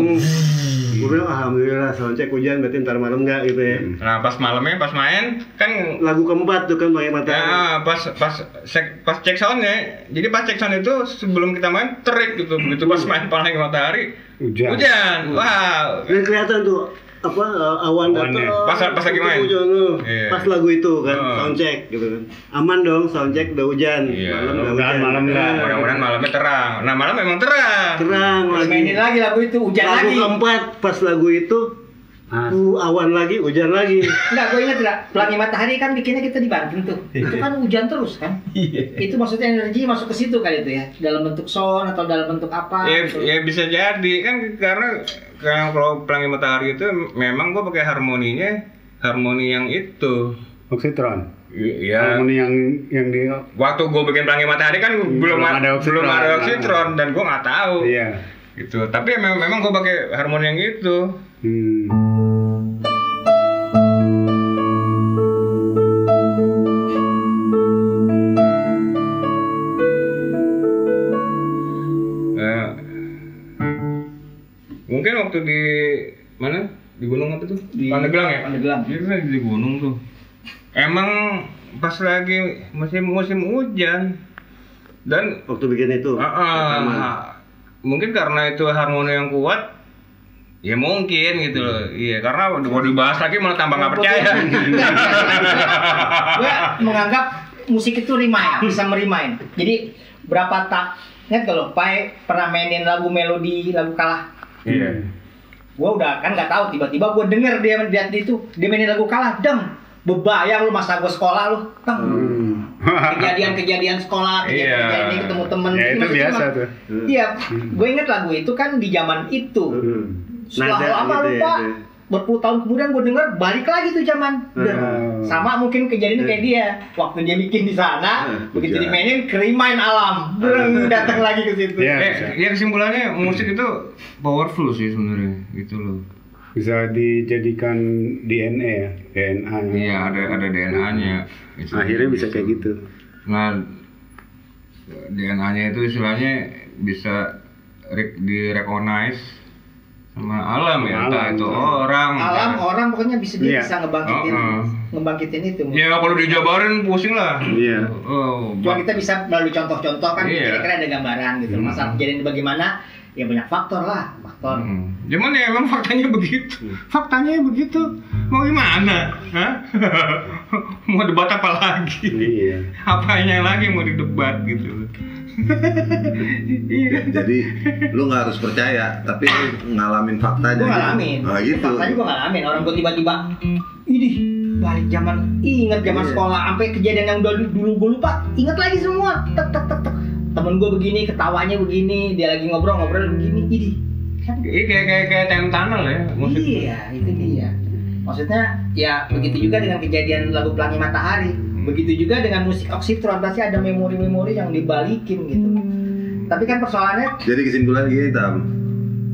Gue bilang alhamdulillah soundcheck hujan berarti ntar malam enggak gitu ya. Nah pas malamnya pas main kan Lagu keempat tuh kan Main Matahari. ya pas pas cek pas cek soundnya jadi pas cek sound itu sebelum kita main terik gitu. Begitu pas main Pelangi Matahari Hujan. hujan. Wow. Dan kelihatan tuh apa uh, awan datang Pas- pas lagi main. hujan tuh. Iya. pas lagu itu kan Oh. soundcheck gitu kan aman dong soundcheck udah hujan Iya. malam hujan malam. Nah, mudah-mudahan malamnya terang nah malam memang terang terang lagi mainin lagi lagu itu hujan lagu lagi. keempat pas lagu itu Ah. Uh, awan lagi, hujan lagi. Enggak, gue inget enggak, pelangi matahari kan bikinnya kita di Banten tuh. Itu kan hujan terus kan. Itu maksudnya energi masuk ke situ kali itu ya. Dalam bentuk sound atau dalam bentuk apa Ya, gitu. ya bisa jadi kan karena karena kalau pelangi matahari itu memang gua pakai harmoninya harmoni yang itu. Oxytron. Ya, Harmoni yang yang di waktu gue bikin pelangi matahari kan belum belum ada ada belum ada oxytron dan gue nggak tahu Iya. gitu tapi memang memang gue pakai harmoni yang itu Hmm. Waktu di mana di gunung apa tuh Di Pandeglang ya Pandeglang. Iya kan di gunung tuh emang pas lagi musim musim hujan dan Waktu bikin itu. Ah, rekaman. mungkin karena itu harmoni yang kuat ya mungkin gitu loh iya karena kalau dibahas lagi malah tambah nggak percaya gue menganggap musik itu remind, bisa merimain. Jadi berapa tak Ingat kalau Pai pernah mainin lagu melodi lagu kalah. iya Gue udah kan nggak tahu tiba-tiba gue denger dia dia itu dia mainin lagu kalah, deng bebayang lu masa gue sekolah lu, deng. Hmm. Kejadian-kejadian sekolah, kejadian-kejadian Iya. ini ketemu temen. ya itu biasa mah- tuh. Iya, gue inget lagu itu kan di zaman itu. Hmm. Setelah lama gitu ya, lupa. Berpuluh tahun kemudian gue denger balik lagi tuh zaman. Dan Hmm. sama mungkin kejadiannya kayak dia. Waktu dia bikin di sana, Hmm, begitu hujan. dimainin kerimain alam. Breng, datang lagi ke situ. Iya. eh, ya kesimpulannya musik itu powerful sih sebenarnya gitu loh Bisa dijadikan DNA ya, DNA. -nya. iya ada ada DNA-nya Akhirnya bisa kayak gitu. nah DNA-nya itu istilahnya bisa re- direcognize sama alam ya entah Alam. itu orang Alam entah- orang pokoknya bisa dia Iya. bisa ngebangkitin Oh, oh. ngebangkitin itu. Ya kalau dijabarin pusing lah. Iya. Oh, Cuma kita bisa melalui contoh-contoh kan Iya. kira-kira ada gambaran gitu. Hmm. Masalah kejadian bagaimana? Ya banyak faktor lah, faktor. Hmm. Cuman ya emang faktanya begitu. Faktanya begitu. Mau gimana? Hah? mau debat apa lagi? Iya. Apanya lagi mau didebat gitu. iya? Jadi lu nggak harus percaya, tapi lu ngalamin faktanya. Gue gitu. ngalamin. Nah gitu. Faktanya gue ngalamin. Orang gue tiba-tiba, ini balik zaman, inget zaman Iya. sekolah, sampai kejadian yang udah dulu gue lupa, inget lagi semua. Tek tek tek tek. Temen gue begini, ketawanya begini, dia lagi ngobrol-ngobrol begini, ini. Kan Iya kayak kayak kayak time tunnel ya musik. Iya, itu dia. Maksudnya ya begitu juga dengan kejadian lagu Pelangi Matahari. Begitu juga dengan musik Oxytron pasti ada memori-memori yang dibalikin gitu. Tapi kan persoalannya Jadi kesimpulan gini tam,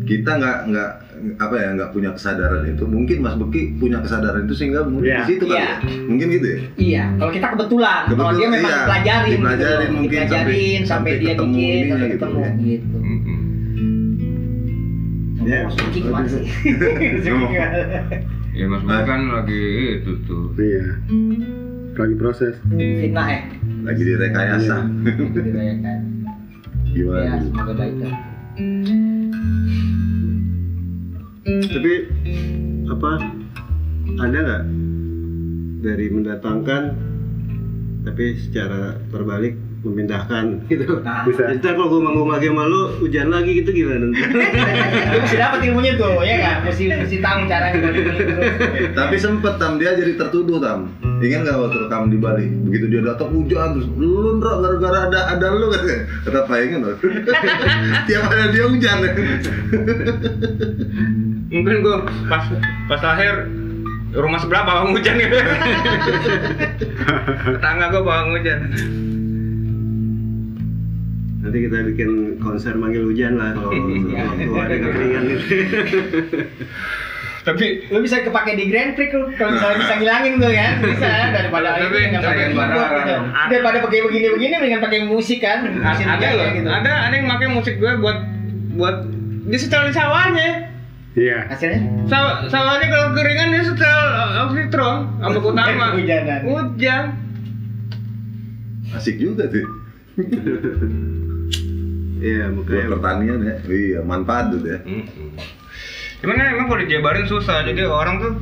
kita nggak nggak apa ya nggak punya kesadaran itu. Mungkin Mas Beki punya kesadaran itu sehingga mungkin Iya. di situ kali Iya. ya. Mungkin gitu ya. iya, kalau kita kebetulan, kalau Kebetulan, dia memang iya. Dipelajarin gitu. mungkin dipelajarin sampai- sampai, sampai dia ketemu bikin, ininya sampai gitu, ketemu ya. gitu. Mm-mm. Ya, Mas Vicky gimana sih? Oh. Ya Mas Budi kan lagi itu tuh. Iya. Lagi proses. Fitnah ya. Lagi direkayasa. Dirayakan. Ya, Gimana? semoga baik lah. Tapi apa ada nggak dari mendatangkan tapi secara terbalik memindahkan gitu. Nah, Bisa. Jadi ntar kalau gue manggung lagi sama lu, hujan lagi gitu gimana? lu mesti dapat ilmunya tuh, ya kan? Mesti mesti tahu begini terus. Tapi sempet tam dia jadi tertuduh tam. Ingat nggak waktu rekam di Bali? Begitu dia datang hujan terus lu Ndro, gara-gara ada ada lu kan? Kata ingat loh. Tiap ada dia hujan. Mungkin gua pas pas lahir rumah sebelah bawang hujan gitu. Tetangga gua bawang hujan. Nanti kita bikin konser manggil hujan lah kalau kalau ada kekeringan gitu. Tapi lu bisa kepake di Grand Prix lu kalau misalnya bisa ngilangin tuh ya bisa daripada Tapi ini yang pakai keyboard gitu. daripada pakai begini-begini mendingan pakai musik kan musik ada aja loh, gitu ada ada yang pakai musik gue buat buat di setel di sawahnya. Iya. hasilnya Saw, sawahnya kalau keringan dia setel uh, oxytron sama utama. Hujanan. Hujan. Asik juga tuh. Iya, Buat makanya pertanian ya. Iya, manfaat tuh ya. Cuman kan emang kalau dijabarin susah, jadi orang tuh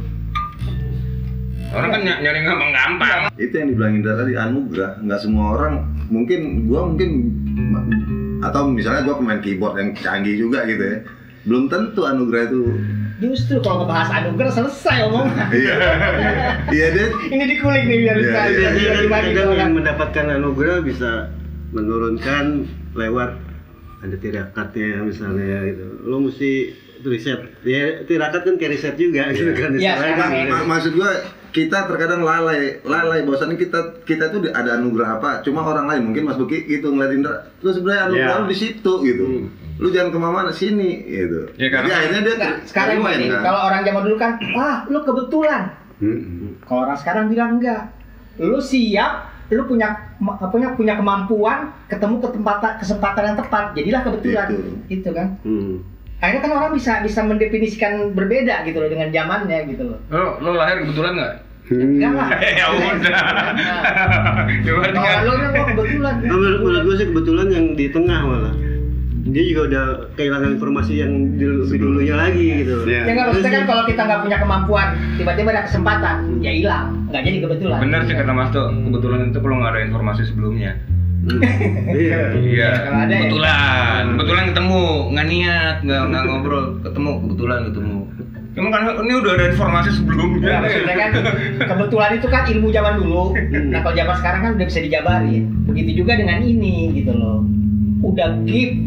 orang kan ny- nyari gampang-gampang. Itu yang dibilang Indra tadi anugerah. Nggak semua orang mungkin gua mungkin atau misalnya gua pemain keyboard yang canggih juga gitu ya. belum tentu anugerah itu Justru kalau ngebahas anugerah selesai omongan. iya iya dia Ini dikulik nih biar Iya, bisa iya, kan yang mendapatkan anugerah bisa menurunkan lewat ada tirakatnya misalnya gitu. Lo mesti riset. Ya tirakat kan kayak riset juga gitu kan. Iya, kan. ini. Ma- maksud gua kita terkadang lalai lalai bahwasannya kita kita tuh ada anugerah apa cuma orang lain mungkin Mas Buki gitu ngeliatin lu sebenarnya anugerah Iya. lu di situ gitu lu jangan ke mana sini gitu Ya, karena- jadi akhirnya dia Enggak, sekarang gini, kan? kalau orang zaman dulu kan, wah lu kebetulan. Mm-mm. Kalau orang sekarang bilang enggak. Lu siap, lu punya ma- punya punya kemampuan ketemu kesempatan kesempatan yang tepat. Jadilah kebetulan. Itu. Gitu kan. Hmm. Akhirnya kan orang bisa bisa mendefinisikan berbeda gitu loh dengan zamannya gitu loh. Lo lo lahir kebetulan nggak? Enggak lah. ya udah. Coba Kalau lu kebetulan. Menurut, menurut gue sih kebetulan yang di tengah malah. Dia juga udah kehilangan informasi yang di lebih dulunya lagi gitu. Iya. Ya nggak maksudnya kan kalau kita nggak punya kemampuan, tiba-tiba ada kesempatan, ya hilang, nggak jadi kebetulan. Bener sih kata Mas tuh, kebetulan itu kalau nggak ada informasi sebelumnya. Hmm. Iya. Iya, ada ya. kebetulan, kebetulan ketemu, nggak niat, nggak nggak ngobrol, ketemu, kebetulan ketemu. Cuma kan ini udah ada informasi sebelumnya. Ya, maksudnya kan kebetulan itu kan ilmu zaman dulu. Nah kalau zaman sekarang kan udah bisa dijabarin. Begitu juga dengan ini gitu loh. Udah gift.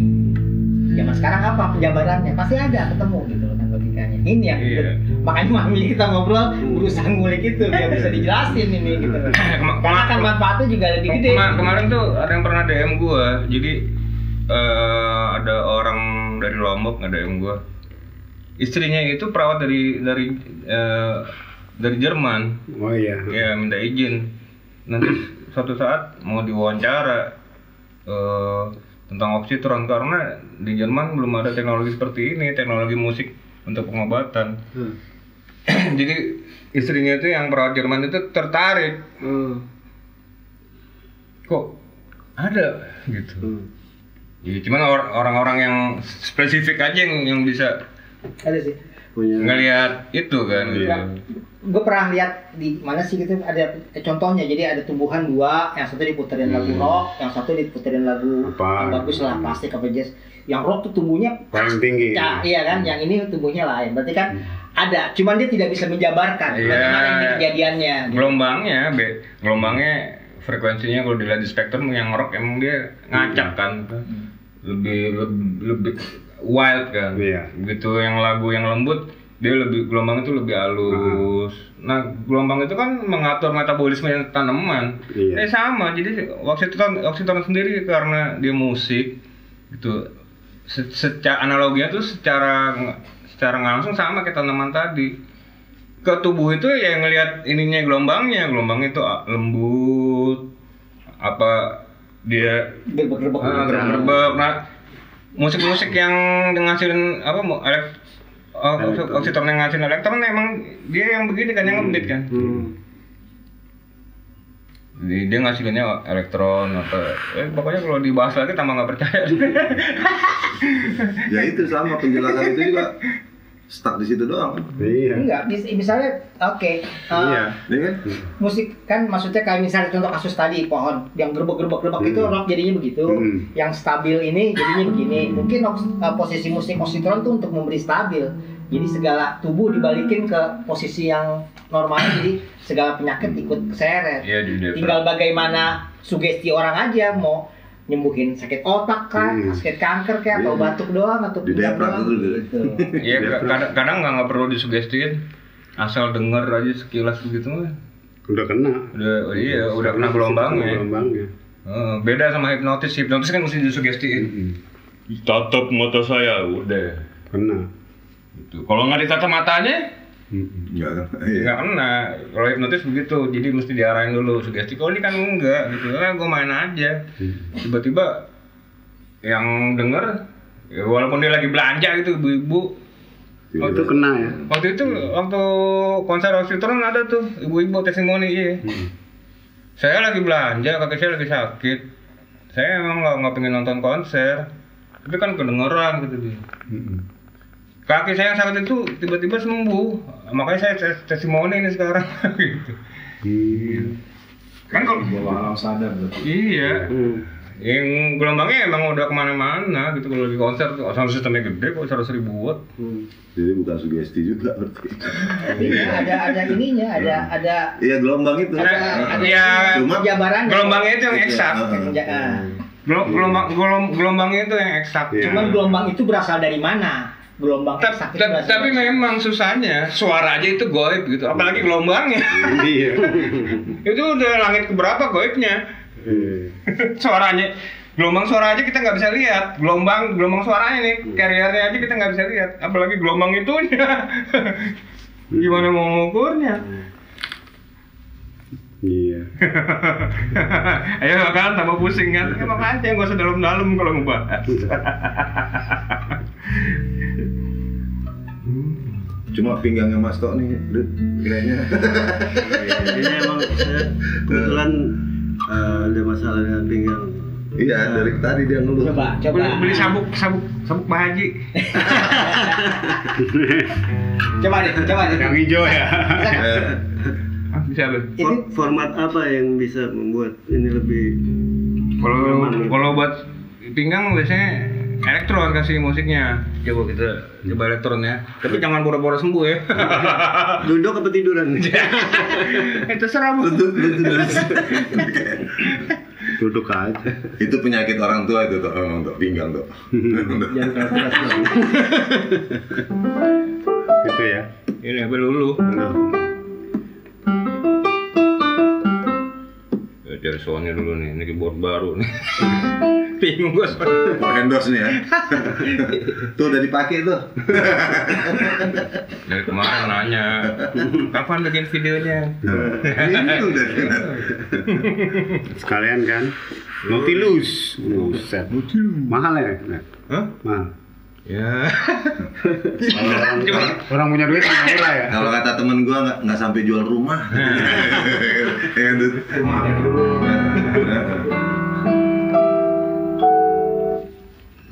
Zaman sekarang apa penjabarannya? Pasti ada ketemu gitu loh kan logikanya. Ini yang Iya. makanya mami kita ngobrol berusaha ngulik itu biar bisa dijelasin ini gitu loh. Karena kan manfaatnya juga lebih gede. Kema- kemarin tuh ada yang pernah DM gua, jadi eh, ada orang dari Lombok nge DM gua. Istrinya itu perawat dari dari eh, dari Jerman. Oh iya. Ya minta izin. Nanti suatu saat mau diwawancara eh, tentang oksitron karena di Jerman belum ada teknologi seperti ini, teknologi musik untuk pengobatan. Hmm. Jadi istrinya itu yang perawat Jerman itu tertarik. Hmm. Kok ada gitu. Hmm. Ya, cuman or- orang-orang yang spesifik aja yang, yang bisa Ada sih. Punya ngelihat itu kan. gitu. Iya. gue pernah lihat di mana sih gitu ada eh, contohnya jadi ada tumbuhan dua yang satu diputerin lagu Hmm. rock yang satu diputerin lagu Apa? yang bagus lah plastik apa jazz yang rock tuh tumbuhnya Paling tinggi. ya, iya kan yang ini tumbuhnya lain berarti kan ada cuman dia tidak bisa menjabarkan Iya. bagaimana ini kejadiannya gitu. Gelombangnya, be, gelombangnya frekuensinya kalau dilihat di spektrum yang rock emang dia ngacak kan. Lebih lebih, lebih wild kan. Iya. Begitu yang lagu yang lembut dia lebih gelombang itu lebih halus. Nah, gelombang itu kan mengatur metabolisme tanaman. Iya. Eh sama, jadi oksitron oksitron sendiri karena dia musik gitu. Se- Secara analoginya tuh secara secara langsung sama kayak tanaman tadi. Ke tubuh itu ya ngelihat ininya gelombangnya, gelombang itu ah, lembut apa dia Gerbek-gerbek Ah, nah musik-musik yang ngasilin apa mau elek oh, oksitron yang ngasilin elektron emang dia yang begini kan yang ngebeat kan? Hmm. Jadi dia ngasilinnya elektron apa eh pokoknya kalau dibahas lagi tambah nggak percaya. Ya itu sama penjelasan itu juga stuck di situ doang Iya. enggak mis- misalnya oke eh, Iya. Iya kan musik kan maksudnya kayak misalnya contoh kasus tadi pohon yang gerbek-gerbek-gerbek itu Hmm. rock jadinya begitu Hmm. yang stabil ini jadinya begini mungkin oks- uh, posisi musik oksitron tuh untuk memberi stabil jadi segala tubuh dibalikin ke posisi yang normal jadi segala penyakit ikut keseret iya tinggal bagaimana sugesti orang aja mau nyembuhin sakit otak kan Hmm. sakit kanker kayak atau Iya. batuk doang atau Di deprak doang, dulu gitu. Iya ka- kadang kadang nggak nggak perlu disugestiin asal denger aja sekilas begitu mah Udah kena. udah oh iya udah kena gelombangnya Gelombangnya. Eh, beda sama hipnotis hipnotis kan mesti disugestiin Mm-mm. tatap mata saya udah Kena. gitu. kalau nggak ditatap matanya. Enggak kan iya. Nggak kena. Kalau hipnotis begitu jadi mesti diarahin dulu. Sugesti kalau ini kan enggak gitu. Lah gue main aja. Tiba-tiba yang denger ya walaupun dia lagi belanja gitu ibu-ibu. Oh, itu kena ya. waktu itu waktu konser Oxytron ada tuh ibu-ibu testimoni iya. Mm. saya lagi belanja kaki saya lagi sakit. Saya emang nggak nggak pengen nonton konser. Tapi kan kedengeran gitu dia. Mm-mm. Kaki saya sakit itu tiba-tiba sembuh makanya saya tes- testimoni ini sekarang gitu Hmm. kan kalau bawah alam sadar berarti iya Hmm. yang gelombangnya emang udah ke mana-mana gitu kalau lagi konser tuh sound sistemnya gede kok 100 ribu watt Hmm. Jadi bukan sugesti juga berarti. Iya, ada ada ininya, ada ada Iya gelombang itu. Ada- Heeh. ya, Cuma jabarannya. gelombangnya itu yang Iya, eksak gelombang gelom- gelombangnya itu yang eksak Iya. Cuman gelombang itu berasal dari mana? Gelombang Ta- eksak itu ta- tapi memang susahnya suara aja itu goib gitu. Apalagi gelombangnya. Iya. itu udah langit keberapa goibnya? Iya. suaranya gelombang suara aja kita nggak bisa lihat. Gelombang gelombang suaranya nih carriernya aja kita nggak bisa lihat. Apalagi gelombang itunya. Gimana mau mengukurnya Iya. ayo kan tambah pusing kan ya, makanya nggak usah dalam-dalam kalau ngebahas Cuma pinggangnya Mas Tok nih, Dut, kayaknya. Ini emang saya kebetulan eh, ada masalah dengan pinggang. Iya, dari tadi dia ngeluh. Coba, coba. beli, beli sabuk sabuk sabuk Pak Haji Coba deh, coba deh. Yang hijau ya. Itu For- format apa yang bisa membuat ini lebih Kalau Aman. kalau buat pinggang biasanya elektron kasih musiknya. Coba kita coba elektron ya. Tapi jangan boro-boro sembuh ya. duduk apa tiduran? eh terserah bu. Duduk aja. itu penyakit orang tua itu tuh, emang tuh pinggang tuh. Jangan keras-keras dong. Gitu ya. Ini apa dulu? Cari soalnya dulu nih, ini keyboard baru nih. Bingung gue soalnya. Mau endorse nih ya. tuh udah dipakai tuh. Dari kemarin nanya, kapan bikin videonya? Ini udah. Sekalian kan. Nautilus. Buset. Mahal ya? Hah? Mahal. Ya. Orang, orang punya duit murah ya. Kalau kata temen gua nggak nggak sampai jual rumah. Ya, Dut.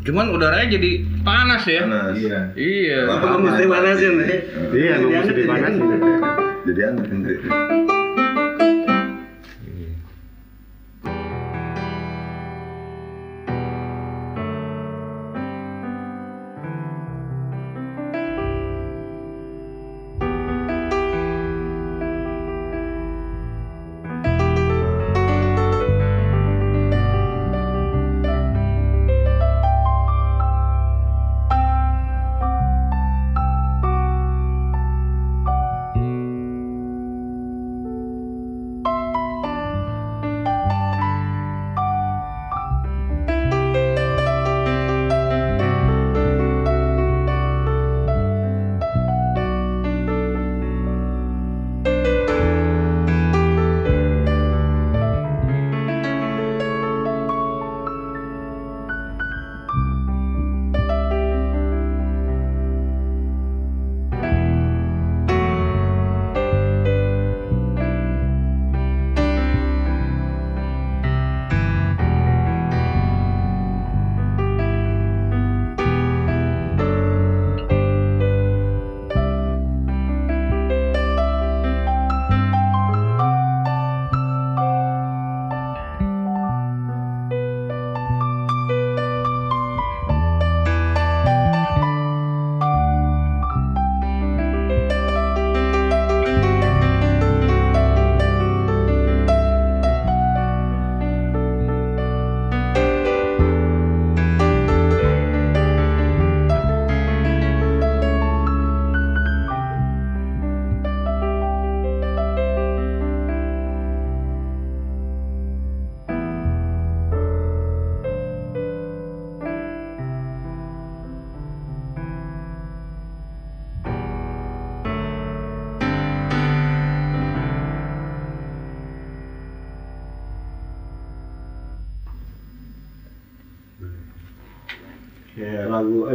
Cuman udaranya jadi panas ya. Panas. Iya. Iya. Apa mesti panasin nih? Iya, mesti dipanasin. Jadi anget nanti.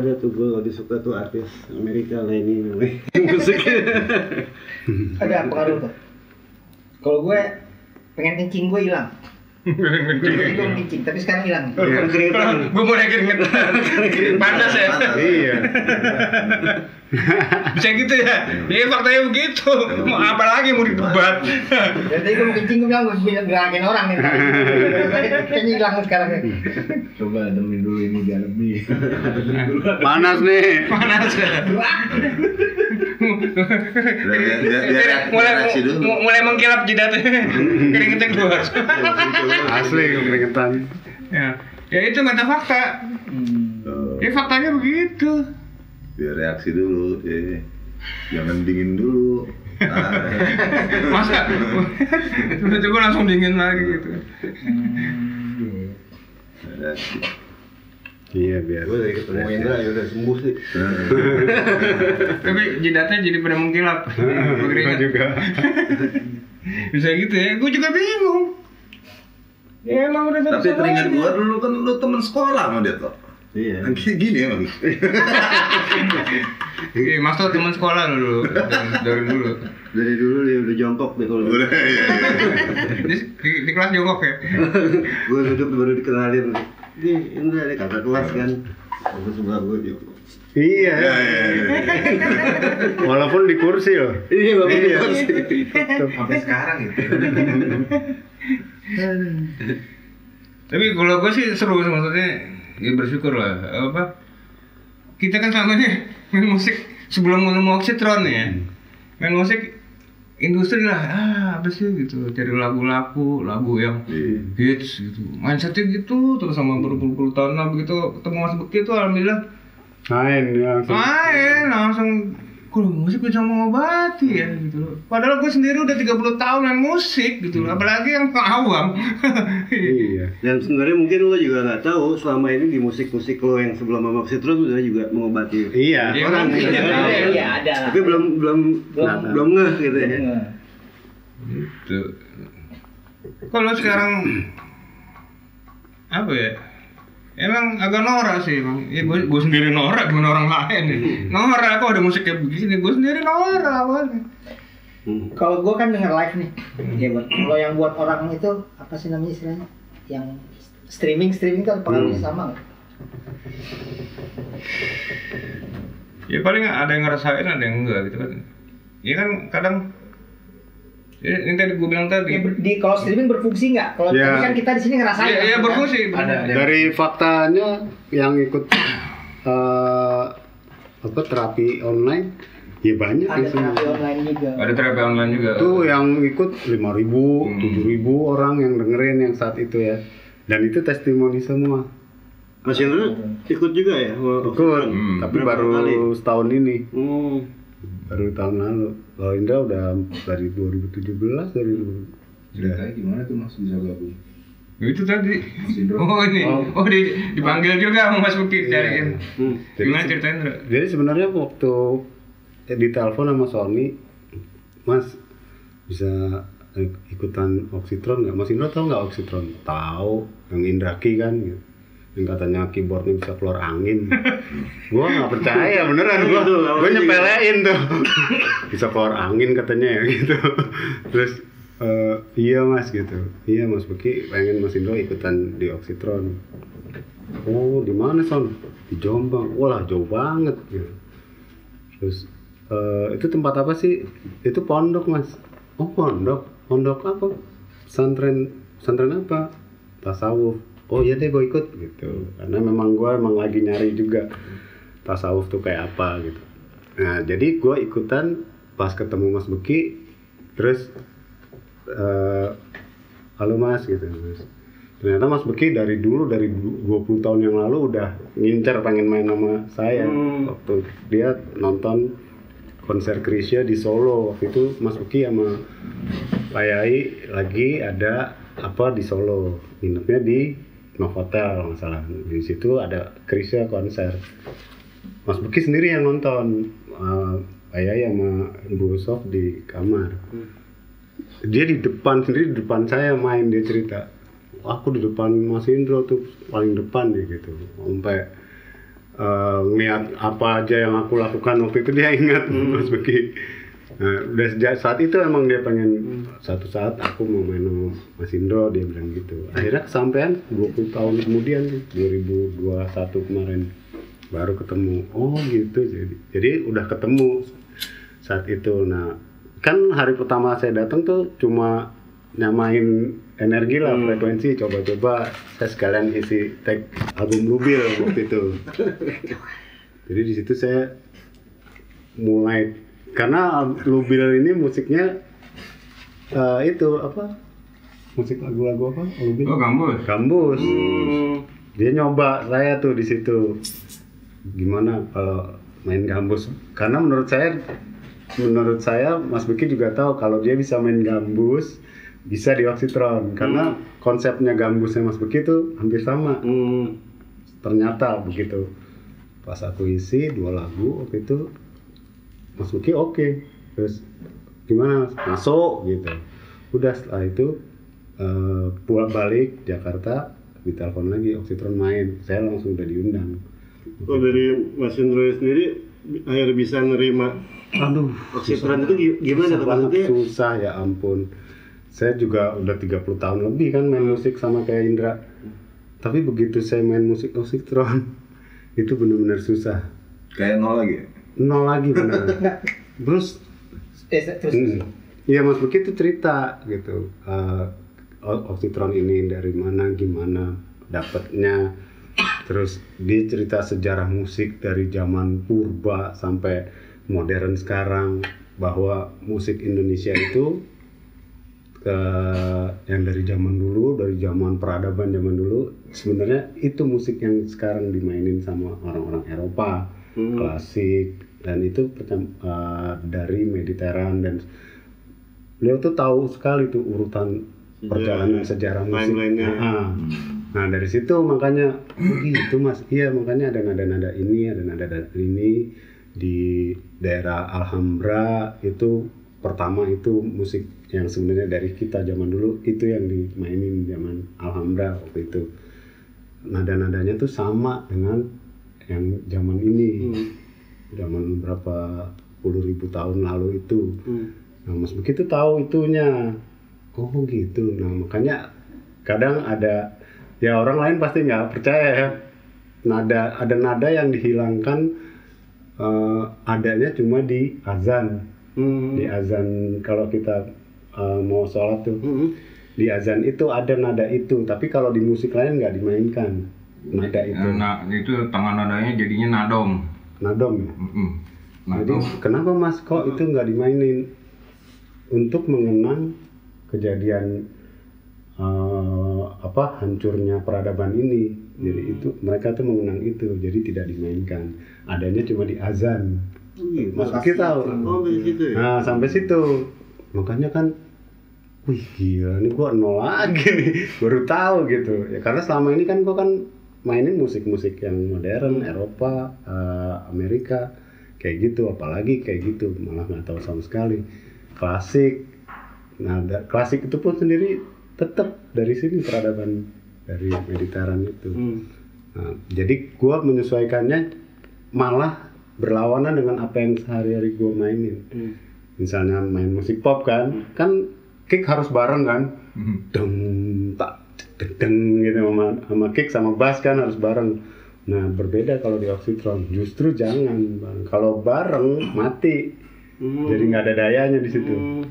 Ada tuh gue lagi suka tuh artis Amerika lah ini musik. ada pengaruh tuh. Kalau gue pengen kencing gue hilang. Jadi kencing, tapi sekarang hilang. Gue mulai keringetan. Panas ya. Iya. Bisa gitu ya? Iya faktanya begitu. Mau apa lagi mau didebat? Tadi gue mau kencing, gue bilang gue bisa gerakin orang nih. Kayaknya hilang sekarang. Coba demin dulu ini biar lebih. Panas nih. Panas ya. Biar- biar- biar- mulai biar reaksi dulu. mu- mulai mengkilap jidatnya. Keringetnya keluar. Asli keringetan. ya. Ya itu meta fakta. Oh, Ya faktanya begitu. biar reaksi dulu, eh. Jangan dingin dulu. Nah, Masa tiba-tiba langsung dingin lagi gitu. reaksi. Iya biar. Gue dari ketemu Indra ya udah sembuh sih. Tapi jidatnya jadi pada mengkilap. Gua Berkeringat. juga. Bisa gitu ya. Gue juga bingung. Ya emang udah Tapi teringat gua dulu kan lu temen sekolah sama dia tuh. Iya. Kan kayak gini emang. Iya, Mas tuh teman sekolah lu dulu. Dari dulu. Dari dulu dia udah jongkok deh kalau. Udah. Di, di, di kelas jongkok ya. Gue duduk baru dikenalin. Ini Indra nih kakak kelas kan. Gue sebelah gue. Iya. Ya, ya, ya. Walaupun di kursi loh. Iya, bapak Iya. Sampai sekarang gitu. Tapi kalau gue sih seru maksudnya ya bersyukur lah apa kita kan selama ini main musik sebelum nemu Oxytron ya main musik industri lah ah apa sih gitu cari lagu laku lagu yang Iya. hits gitu mindsetnya gitu terus sama berpuluh-puluh tahun lah begitu ketemu Mas Bekti tuh alhamdulillah Main ya, langsung. main langsung kalau musik bisa mengobati ya gitu loh padahal gue sendiri udah 30 tahun main musik gitu loh apalagi yang awam Iya. Dan sebenarnya mungkin lo juga nggak tahu selama ini di musik-musik lo yang sebelum Mama Citron udah juga mengobati Iya. Iya, orang. gitu. Iya, iya, ada. Tapi belum belum Belum. belum ngeh gitu ya. Gitu. Kalau sekarang apa ya? Emang agak norak sih emang. Ya gue gue sendiri norak gimana orang lain ya. Norak kok ada musik kayak begini. Gue sendiri norak awalnya. Hmm. Kalau gue kan denger live nih, ya buat kalau yang buat orang itu apa sih namanya istilahnya? Yang streaming streaming kan pengaruhnya sama nggak? Ya paling ada yang ngerasain ada yang enggak gitu kan. Ya kan kadang ya, ini tadi gue bilang tadi. Ya, di kalau streaming berfungsi nggak? Kalau Ya. kan kita di sini ngerasain. Iya, iya kan? berfungsi. Dari faktanya yang ikut eh, apa terapi online, ya banyak Ada semua. terapi online juga. Ada terapi online juga. Itu yang ikut 5000, 7000 orang yang dengerin yang saat itu ya. Dan itu testimoni semua. Mas Indra ikut juga ya? Ikut, Hmm. tapi Berapa baru kali? setahun ini. Hmm. Baru tahun lalu. Kalau Indra udah dari 2017 dari Ceritanya gimana tuh Mas bisa gabung? Itu tadi. Oh ini. Oh, di, dipanggil juga sama Mas Bukit cariin. Hmm. Gimana ceritain, Indra? Jadi sebenarnya waktu ditelepon sama Sony, Mas bisa eh, ikutan Oxytron nggak? Mas Indra tahu nggak Oxytron? Tahu, yang Indraki kan, gitu. Yang katanya keyboardnya bisa keluar angin. gua nggak percaya beneran gua, awalnya gua nyepelein tuh. bisa keluar angin katanya ya gitu. Terus eh, iya mas gitu, iya mas Beki pengen Mas Indro ikutan di Oxytron. Oh di mana son? Di Jombang. Wah jauh banget gitu. Terus eh, itu tempat apa sih? Itu pondok mas. Oh pondok, pondok apa? Pesantren, pesantren apa? Tasawuf. Oh iya deh gue ikut gitu. Karena memang gue emang lagi nyari juga tasawuf tuh kayak apa gitu. Nah jadi gue ikutan pas ketemu Mas Beki, terus eh, halo Mas gitu. Terus, ternyata Mas Beki dari dulu dari du- 20 tahun yang lalu udah ngincer pengen main sama saya Hmm. waktu dia nonton konser Krisya di Solo waktu itu Mas Beki sama Pak Yai lagi ada apa di Solo nginepnya di Novotel kalau nggak salah. Di situ ada Krisya konser. Mas Beki sendiri yang nonton. Eh, Pak Yai sama Bu Sof di kamar. Dia di depan sendiri di depan saya main dia cerita. Aku di depan Mas Indro tuh paling depan deh gitu. Sampai eh, ngeliat apa aja yang aku lakukan waktu itu dia ingat Mas Beki Nah, udah sejak saat itu emang dia pengen satu saat aku mau main sama Mas Indro dia bilang gitu. Akhirnya kesampaian 20 tahun kemudian 2021 kemarin baru ketemu. Oh gitu jadi. Jadi udah ketemu saat itu. Nah, kan hari pertama saya datang tuh cuma nyamain energi lah frekuensi coba-coba saya sekalian isi tag album Lubil waktu itu. Jadi di situ saya mulai karena Lubil ini musiknya eh, itu apa? Musik lagu-lagu apa Lubil Oh, gambus. Gambus. Dia nyoba saya tuh di situ. Gimana kalau main gambus? Karena menurut saya menurut saya Mas Beki juga tahu kalau dia bisa main gambus bisa di Oxytron. Karena konsepnya gambusnya Mas Beki itu hampir sama. Hmm. ternyata begitu. Pas aku isi dua lagu waktu itu Mas Buki oke. Terus gimana? Masuk gitu. Udah setelah itu eh, pulang balik Jakarta ditelepon lagi Oxytron main. Saya langsung udah diundang. Oh dari Mas Indro sendiri akhirnya bisa nerima aduh oksitron itu gi- gimana susah banget. Maksudnya? susah ya ampun. Saya juga udah 30 tahun lebih kan main musik sama kayak Indra. Tapi begitu saya main musik Oxytron itu benar-benar susah. Kayak nol lagi. Nol lagi benar terus Eh, terus Hmm. Iya mas begitu cerita gitu. Eh, o- Oxytron ini dari mana, gimana dapatnya. Terus dia cerita sejarah musik dari zaman purba sampai modern sekarang bahwa musik Indonesia itu eh, yang dari zaman dulu, dari zaman peradaban zaman dulu sebenarnya itu musik yang sekarang dimainin sama orang-orang Eropa klasik dan itu eh, dari Mediteran dan beliau tuh tahu sekali tuh urutan perjalanan sejarah musik. Nah, nah dari situ makanya oh gitu mas, iya makanya ada nada-nada ini, ada nada-nada ini. Di daerah Alhambra itu pertama itu musik yang sebenarnya dari kita zaman dulu itu yang dimainin zaman Alhambra waktu itu. Nada-nadanya tuh sama dengan yang zaman ini zaman berapa puluh ribu tahun lalu itu. Nah mas begitu tahu itunya. Oh gitu nah makanya kadang ada ya orang lain pasti nggak percaya. Ya nada ada nada yang dihilangkan eh, adanya cuma di azan. Hmm. di azan kalau kita eh, mau sholat tuh. Hmm. di azan itu ada nada itu tapi kalau di musik lain nggak dimainkan. Nada itu. Nah, itu tangan nadanya jadinya nadom. Nadom ya? Mm-mm. jadi Nadom. kenapa mas kok itu nggak dimainin? Untuk mengenang kejadian eh, apa hancurnya peradaban ini. Jadi itu mereka tuh mengenang itu jadi tidak dimainkan. Adanya cuma di azan. Mas Kiki tahu. Oh situ ya? Nah sampai situ. Makanya kan, wih gila ini gua nol lagi nih baru tahu gitu. Ya karena selama ini kan gua kan mainin musik-musik yang modern Eropa, eh, Amerika kayak gitu apalagi kayak gitu malah nggak tahu sama sekali klasik nah da- klasik itu pun sendiri tetap dari sini peradaban dari Mediteran itu Hmm. Nah, jadi gua menyesuaikannya malah berlawanan dengan apa yang sehari-hari gua mainin Hmm. misalnya main musik pop kan kan kick harus bareng kan Mhm. deng tak deng, gitu sama, sama kick sama bass kan harus bareng. Nah berbeda kalau di Oxytron. Justru jangan bang. Kalau bareng mati. Hmm. jadi nggak ada dayanya di situ. Hmm.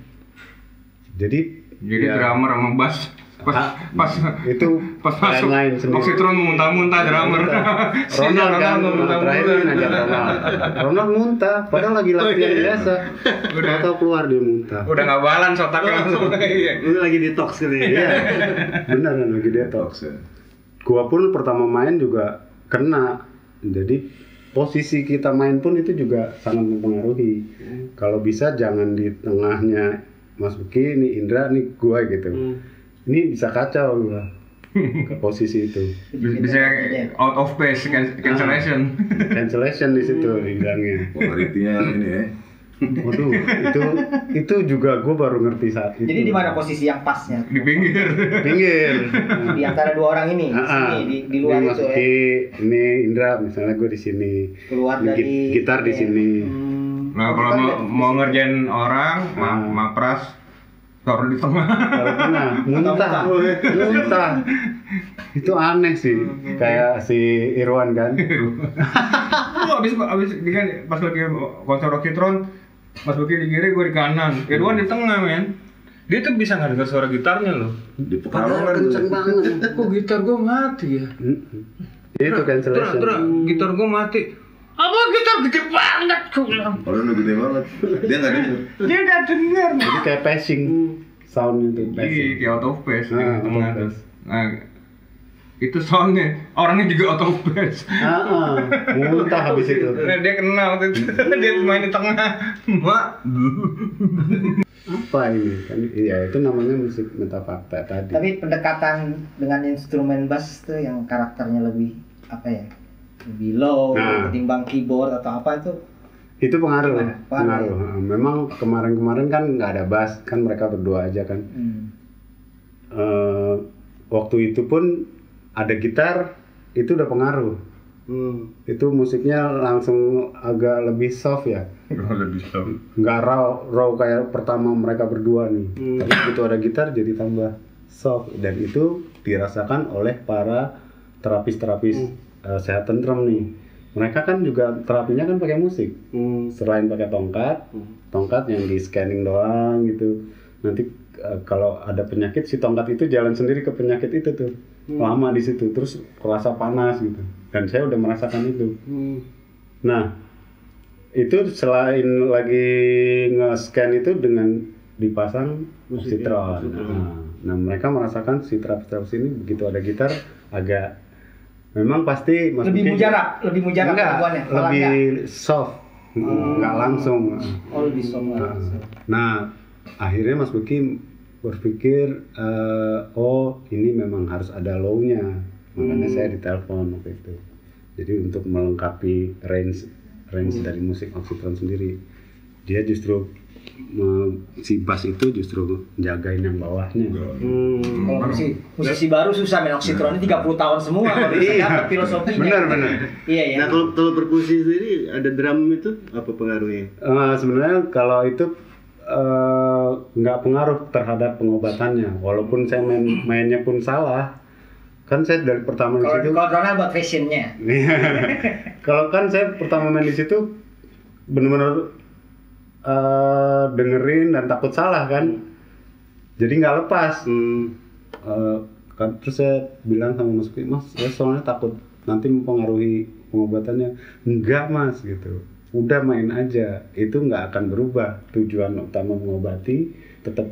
jadi Jadi ya, drummer sama bass pas Ah, pas itu pas masuk lain sendiri. Oxytron muntah-muntah drummer. Ronald kan Ronald terakhir ngajak Ronald. Ronald muntah padahal lagi latihan biasa. Udah. Tahu keluar dia muntah. Udah nggak balance otaknya langsung. Iya. Ini lagi detox kali ya? iya. Benar kan lagi dia Tox ya. gua pun pertama main juga kena. Jadi posisi kita main pun itu juga sangat mempengaruhi. Kalau bisa jangan di tengahnya Mas Buki ini Indra nih gua gitu. Hmm. Ini bisa kacau gua ke posisi itu Bisa out of pace can- cancellation. cancellation di situ dibilangnya Quality-nya ini ya. waduh itu itu juga gua baru ngerti saat itu Jadi di mana posisi yang pasnya? Di pinggir. pinggir Di antara dua orang ini, di Ah, ah. sini, di, di luar Ini itu ya. Ini Indra misalnya gue di sini Keluar dari git- gitar di ini sini Hmm. Nah kalau mau, mau ngerjain orang, ma mapras, taruh di tengah. Kalau tengah, muntah, muntah. Itu aneh sih, kayak si Irwan kan. Lu abis abis di kan pas lagi konser Rocketron, Mas Buki di kiri, gue di kanan. Irwan di tengah men. Dia tuh bisa nggak dengar suara gitarnya loh. Di pekalongan kenceng banget. Kok gitar gue mati ya? Itu Terus, cancellation. terus gitar gue mati. Apa gitar gede banget gue bilang. Padahal udah gede banget. Dia nggak denger. Dia nggak denger. Jadi kayak passing sound itu Iya, passing. kayak out of phase Nah, di out of. Nah, itu soundnya orangnya juga out of phase. Ah, ah. muntah habis itu. Nah, dia kenal waktu itu. dia main di tengah. Mak. Apa ini? Kan iya itu namanya musik metafakta tadi. Tapi pendekatan dengan instrumen bass tuh yang karakternya lebih apa ya? Lebih low Nah. ketimbang keyboard atau apa itu itu pengaruh, Gimana? pengaruh. Pengaruh. Memang kemarin-kemarin kan nggak ada bass, kan mereka berdua aja kan. hmm. Eh, waktu itu pun ada gitar, itu udah pengaruh. Hmm. Itu musiknya langsung agak lebih soft ya, Lebih tahu. nggak raw, raw kayak pertama mereka berdua nih. Hmm. Tapi begitu ada gitar jadi tambah soft dan itu dirasakan oleh para terapis-terapis eh, sehat tentrem nih. Mereka kan juga terapinya kan pakai musik. Hmm. selain pakai tongkat, tongkat yang di scanning doang gitu. Nanti eh, kalau ada penyakit si tongkat itu jalan sendiri ke penyakit itu tuh. Lama di situ terus kerasa panas gitu. Dan saya udah merasakan itu. Hmm. Nah, itu selain lagi nge-scan itu dengan dipasang Musik, musitron. ya. Nah, nah, mereka merasakan si terapis-terapis ini begitu ada gitar agak memang pasti Mas lebih mujarab, lebih mujarab Enggak, perempuannya. Lebih soft, nggak langsung. oh lebih soft Nah. Nah, akhirnya Mas Buki berpikir, eh, oh ini memang harus ada low-nya, makanya saya ditelepon waktu itu. Jadi untuk melengkapi range range dari musik Oxytron sendiri, dia justru si bass itu justru jagain yang bawahnya. Hmm. Kalau musisi, musisi baru susah main oksitron ini 30 tahun semua kalau bisa Iya. filosofinya. Benar, benar. Iya ya. Nah kalau kalau perkusi sendiri ada drum itu apa pengaruhnya? Eh, sebenarnya kalau itu eh, nggak pengaruh terhadap pengobatannya, walaupun saya main mainnya pun salah, kan saya dari pertama di Kalau situ. kalau Ronald buat fashionnya. Kalau kan saya pertama main di situ bener-bener eh, dengerin dan takut salah kan, jadi nggak lepas. Hmm. Eh, kan terus saya bilang sama Mas Uki, Mas, saya soalnya takut nanti mempengaruhi pengobatannya. Enggak Mas gitu. Udah main aja, itu nggak akan berubah. Tujuan utama mengobati tetap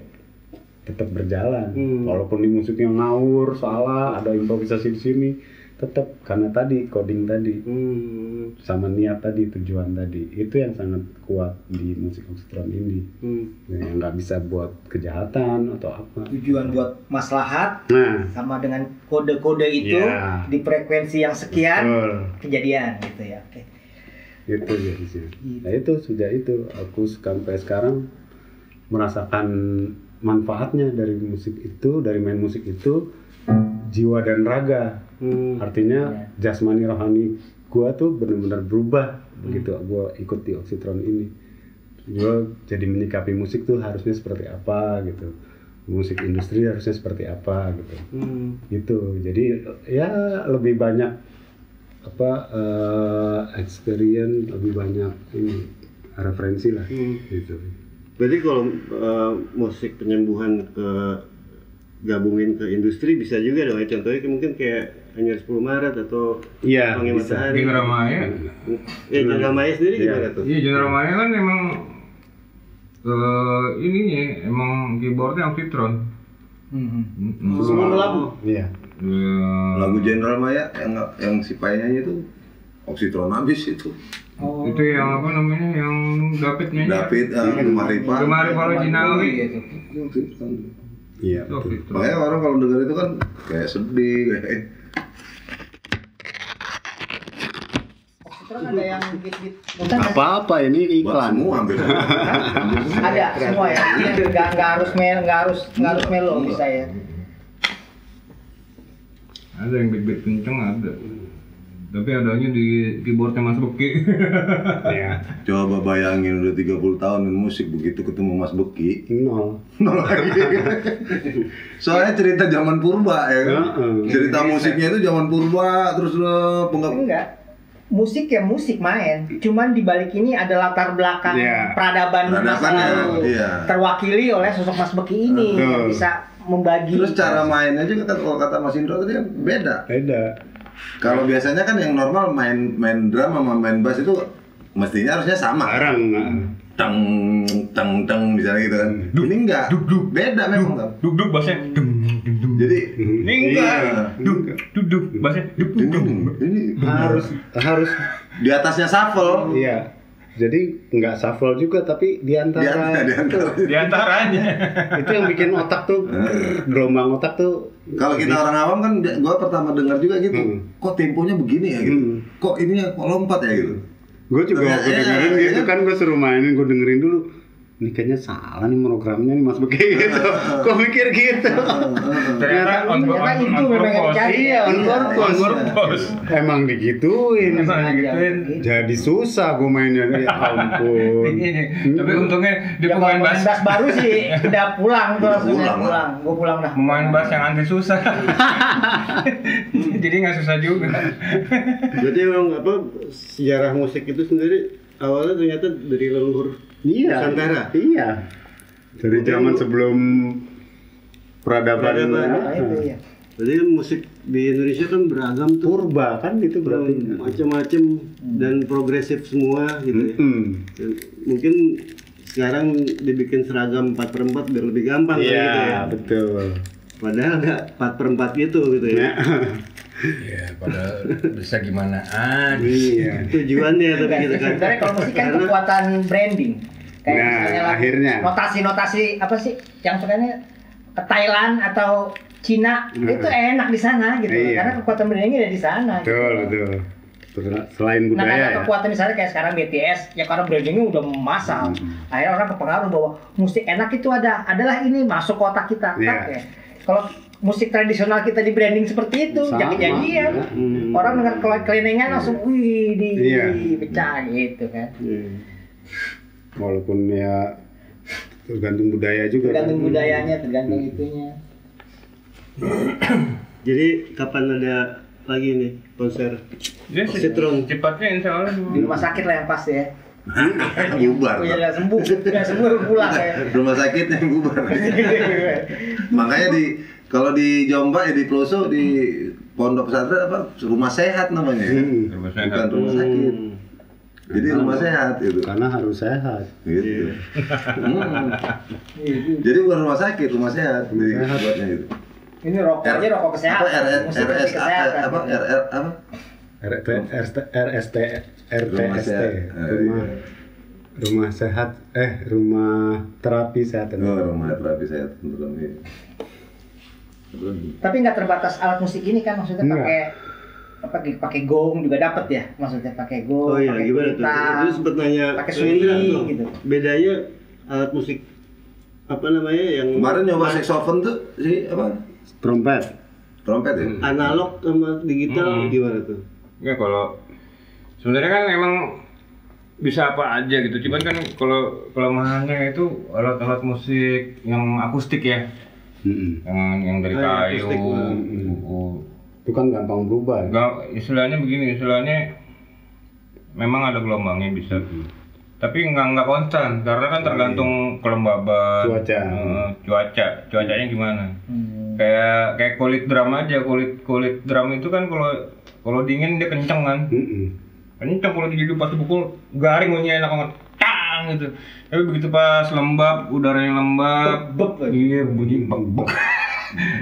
tetap berjalan. Hmm. Walaupun di musiknya ngawur, salah, ada improvisasi di sini, tetap karena tadi coding tadi Hmm. sama niat tadi, tujuan tadi. Itu yang sangat kuat di musik oxytron ini. Hmm. Yang nggak bisa buat kejahatan atau apa. Tujuan buat maslahat Nah, sama dengan kode-kode itu Iya. di frekuensi yang sekian betul. kejadian gitu ya. Oke. itu jadinya nah itu sudah itu aku sampai sekarang merasakan manfaatnya dari musik itu dari main musik itu jiwa dan raga Hmm. artinya jasmani rohani gua tuh benar-benar berubah begitu. Gua ikut di oxytron ini. Gua jadi menyikapi musik tuh harusnya seperti apa gitu. Musik industri harusnya seperti apa gitu. Hmm. gitu. Jadi ya lebih banyak apa eh, experience lebih banyak ini referensi lah Hmm. gitu. Berarti kalau eh, musik penyembuhan ke gabungin ke industri bisa juga dong ya. Contohnya mungkin kayak hanya 10 Maret atau iya bisa. Di Ramaya. ya Jaga Maya sendiri Iya. gimana tuh? Iya, Jenderal Maya kan emang eh ininya emang keyboardnya Oxytron. Hmm. Mm-mm. Semua lagu. iya Ya, Lagu General Maya yang yang si Pai nyanyi itu Oxytron habis itu. Oh. itu yang apa namanya yang David nyanyi. David, uh, Gemah Ripa. Gemah Ripa original Iya, gitu. Itu iya. Makanya orang kalau dengar itu kan kayak sedih, kayak Oksitron ada yang beat-beat bukan apa apa ini buat iklan semua hampir. ada semua ya Iya, nggak nggak harus mel nggak harus nggak harus melo bisa ya Ada yang beat-beat kenceng ada. Tapi adanya di keyboardnya Mas Beki. ya Coba bayangin udah 30 tahun main musik begitu ketemu Mas Beki nol nol lagi. Soalnya cerita zaman purba ya kan. Heeh. Cerita musiknya itu zaman purba terus eh, penggap Enggak. Musik ya musik main. Cuman di balik ini ada latar belakang Iya. peradaban masa Peradabannya, lalu. iya. Terwakili oleh sosok Mas Beki ini Betul. yang bisa membagi. Terus cara mainnya juga kan kalau kata Mas Indro tadi kan beda. beda Kalau biasanya kan yang normal main main drum sama main bass itu mestinya harusnya sama. bareng. Teng teng teng misalnya gitu kan. Ini enggak. Beda memang. Duk duk bassnya dum. Jadi Ini enggak. Iya. Duk duk duk bassnya duk duk ini, harus harus di atasnya shuffle. iya jadi nggak shuffle juga tapi di Di antara di antara. Di antaranya. itu yang bikin otak tuh gelombang otak tuh Kalau kita orang awam kan, gua pertama dengar juga gitu. Hmm. Kok temponya begini ya gitu. Hmm. Kok ini ya, kok lompat ya gitu. gue juga waktu iya, dengerin iya. gitu kan gue suruh mainin gue dengerin dulu ini kayaknya salah nih programnya nih mas Beki gitu gue mikir gitu Ternyata on on Ternyata itu memang yang dicari. iya on Iya, purpose On purpose. emang digituin Emang digituin. jadi susah gue mainnya ya ampun Ini, Tapi untungnya dia Ya, pemain bass. bass baru sih udah pulang tuh Udah pulang lah. pulang. Gua pulang dah. Pemain bass yang anti susah. Jadi nggak susah juga. Berarti memang apa sejarah musik itu sendiri awalnya ternyata dari leluhur iya Nusantara. iya dari zaman sebelum peradaban Peradaban, Nah, itu ya. Berarti kan musik di Indonesia kan beragam tuh. purba kan itu berarti macam-macam dan progresif semua gitu ya. Dan mungkin sekarang dibikin seragam 4 per 4 biar lebih gampang kan Iya, gitu ya. betul. Padahal nggak 4 per 4 gitu gitu ya. Ya, padahal bisa gimana aja. Iya. Tujuannya tapi gitu kan. Sebenarnya kalau musik kan kekuatan branding. Kayak Nah, akhirnya. notasi-notasi apa sih yang sebenarnya ke Thailand atau Cina itu enak di sana gitu. Iya. Karena kekuatan brandingnya ada di sana. Betul, gitu. betul. Selain Nah, budaya karena ya. kekuatan misalnya kayak sekarang BTS, ya karena brandingnya udah massal. Akhirnya orang kepengaruh bahwa musik enak itu ada, adalah ini masuk ke otak kita. Iya. Tak, ya. Kalau musik tradisional kita di branding seperti itu, ya kejadian. ya. Hmm. Orang dengan kele- kelenengan langsung, wih, di, Iya. pecah gitu kan. Iya. Walaupun ya tergantung budaya juga. Tergantung kan. budayanya, tergantung itunya. Jadi kapan ada lagi nih konser? Se- Citron. cepatnya insya Allah Di rumah sakit lah yang pasti ya. bubar. Oh, ya sembuh, udah sembuh pulang ya. Rumah sakit yang bubar. Makanya di kalau di Jombang ya di Peloso di pondok pesantren apa rumah sehat namanya ya. Hmm. Rumah Bukan sehat. rumah sakit. Jadi rumah sehat itu. Karena harus sehat. Gitu. Hmm. Jadi bukan rumah sakit, rumah sehat. Jadi sehat. buatnya itu. Ini rokok kesehatan. Apa RS RS apa RR apa? RT, RST, RST, Rumah RTST, sehat. Eh, rumah iya. rumah sehat, eh rumah terapi sehat. Oh, rumah terapi sehat beneran ini. Tapi nggak terbatas alat musik ini kan maksudnya pakai apa pakai gong juga dapat ya maksudnya pakai gong Oh iya, pakai gimana tuh? gitar, Itu sempat nanya pakai tuh. gitu Bedanya alat musik apa namanya yang Kemarin nyoba saxophone tuh si apa? Trompet. Trompet ya? analog sama digital Hmm. gimana tuh? Ya kalau sebenarnya kan emang bisa apa aja gitu. Cuman kan kalau kelemahannya itu alat-alat musik yang akustik ya. Mm-mm. Yang yang dari Oh, yang kayu. akustik, buku. Itu kan gampang berubah. ya. Enggak, istilahnya begini, istilahnya memang ada gelombangnya bisa. Tapi nggak nggak konstan karena kan tergantung kelembaban, Cuaca. eh, cuaca, cuacanya gimana. Hmm. Kayak kayak kulit drum aja, kulit kulit drum itu kan kalau kalau dingin dia kenceng kan. Mm-mm. kenceng kalau dihidup pas dipukul garing bunyinya enak banget tang gitu tapi begitu pas lembab udaranya lembab Beb, iya bunyi bek bek Oh,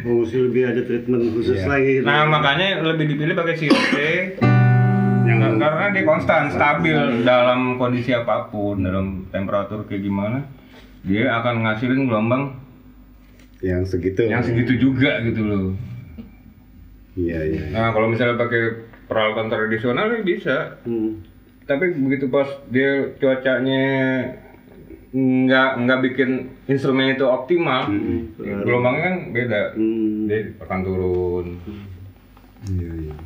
mesti lebih ada treatment khusus Iya. lagi gitu. nah makanya lebih dipilih pakai COC yang karena dia konstan stabil dalam kondisi apa pun dalam temperatur kayak gimana dia akan ngasilin gelombang Yang segitu. yang segitu juga gitu loh Iya, iya. nah kalau misalnya pakai peralatan tradisional ya bisa Hmm. tapi begitu pas dia cuacanya nggak nggak bikin instrumen itu optimal ya gelombangnya kan beda Hmm. dia akan turun Iya, iya.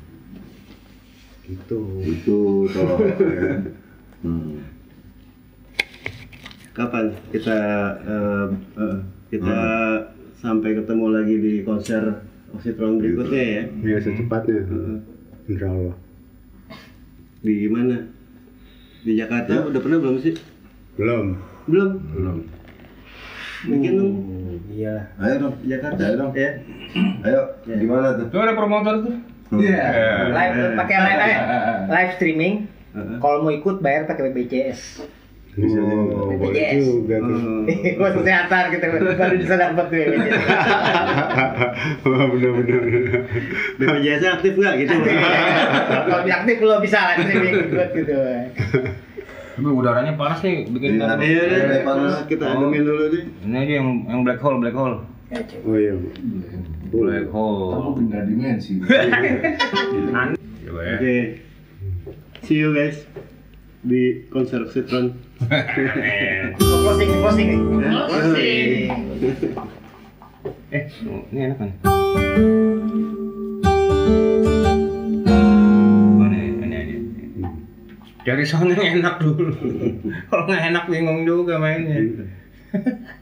Gitu. Itu toh. ya. Hmm. Kapan kita eh, eh, kita sampai ketemu lagi di konser Oxytron berikutnya ya? Ya secepatnya. Insya Allah. Di mana? Di Jakarta udah pernah belum sih? Belum. Belum. Belum. Bikin dong. Iya. Ayo dong. Jakarta. Ayo dong. Ya. Ayo. Gimana tuh? Tuh ada promotor tuh. Iya. Live pakai live eh, live streaming. Heeh. Kalau mau ikut bayar pakai BPJS. Bisa Oh, boleh BPJS. juga tuh. Buat kesehatan gitu baru bisa dapat tuh BPJS. Wah bener-bener. BPJS aktif nggak gitu? Kalau aktif lo bisa live streaming ikut gitu. Tapi udaranya panas nih bikin Iya. ntar- Iya deh, Iya, panas. kita ademin dulu deh. Ini aja yang yang black hole black hole. Ya, coba. Oh iya. Black hole. benda dimensi. Coba ya. Oke. See you guys di konser. Oh, closing closing nih. Closing. Eh, ini enak kan? Cari sound yang enak dulu. Kalau nggak enak bingung juga mainnya.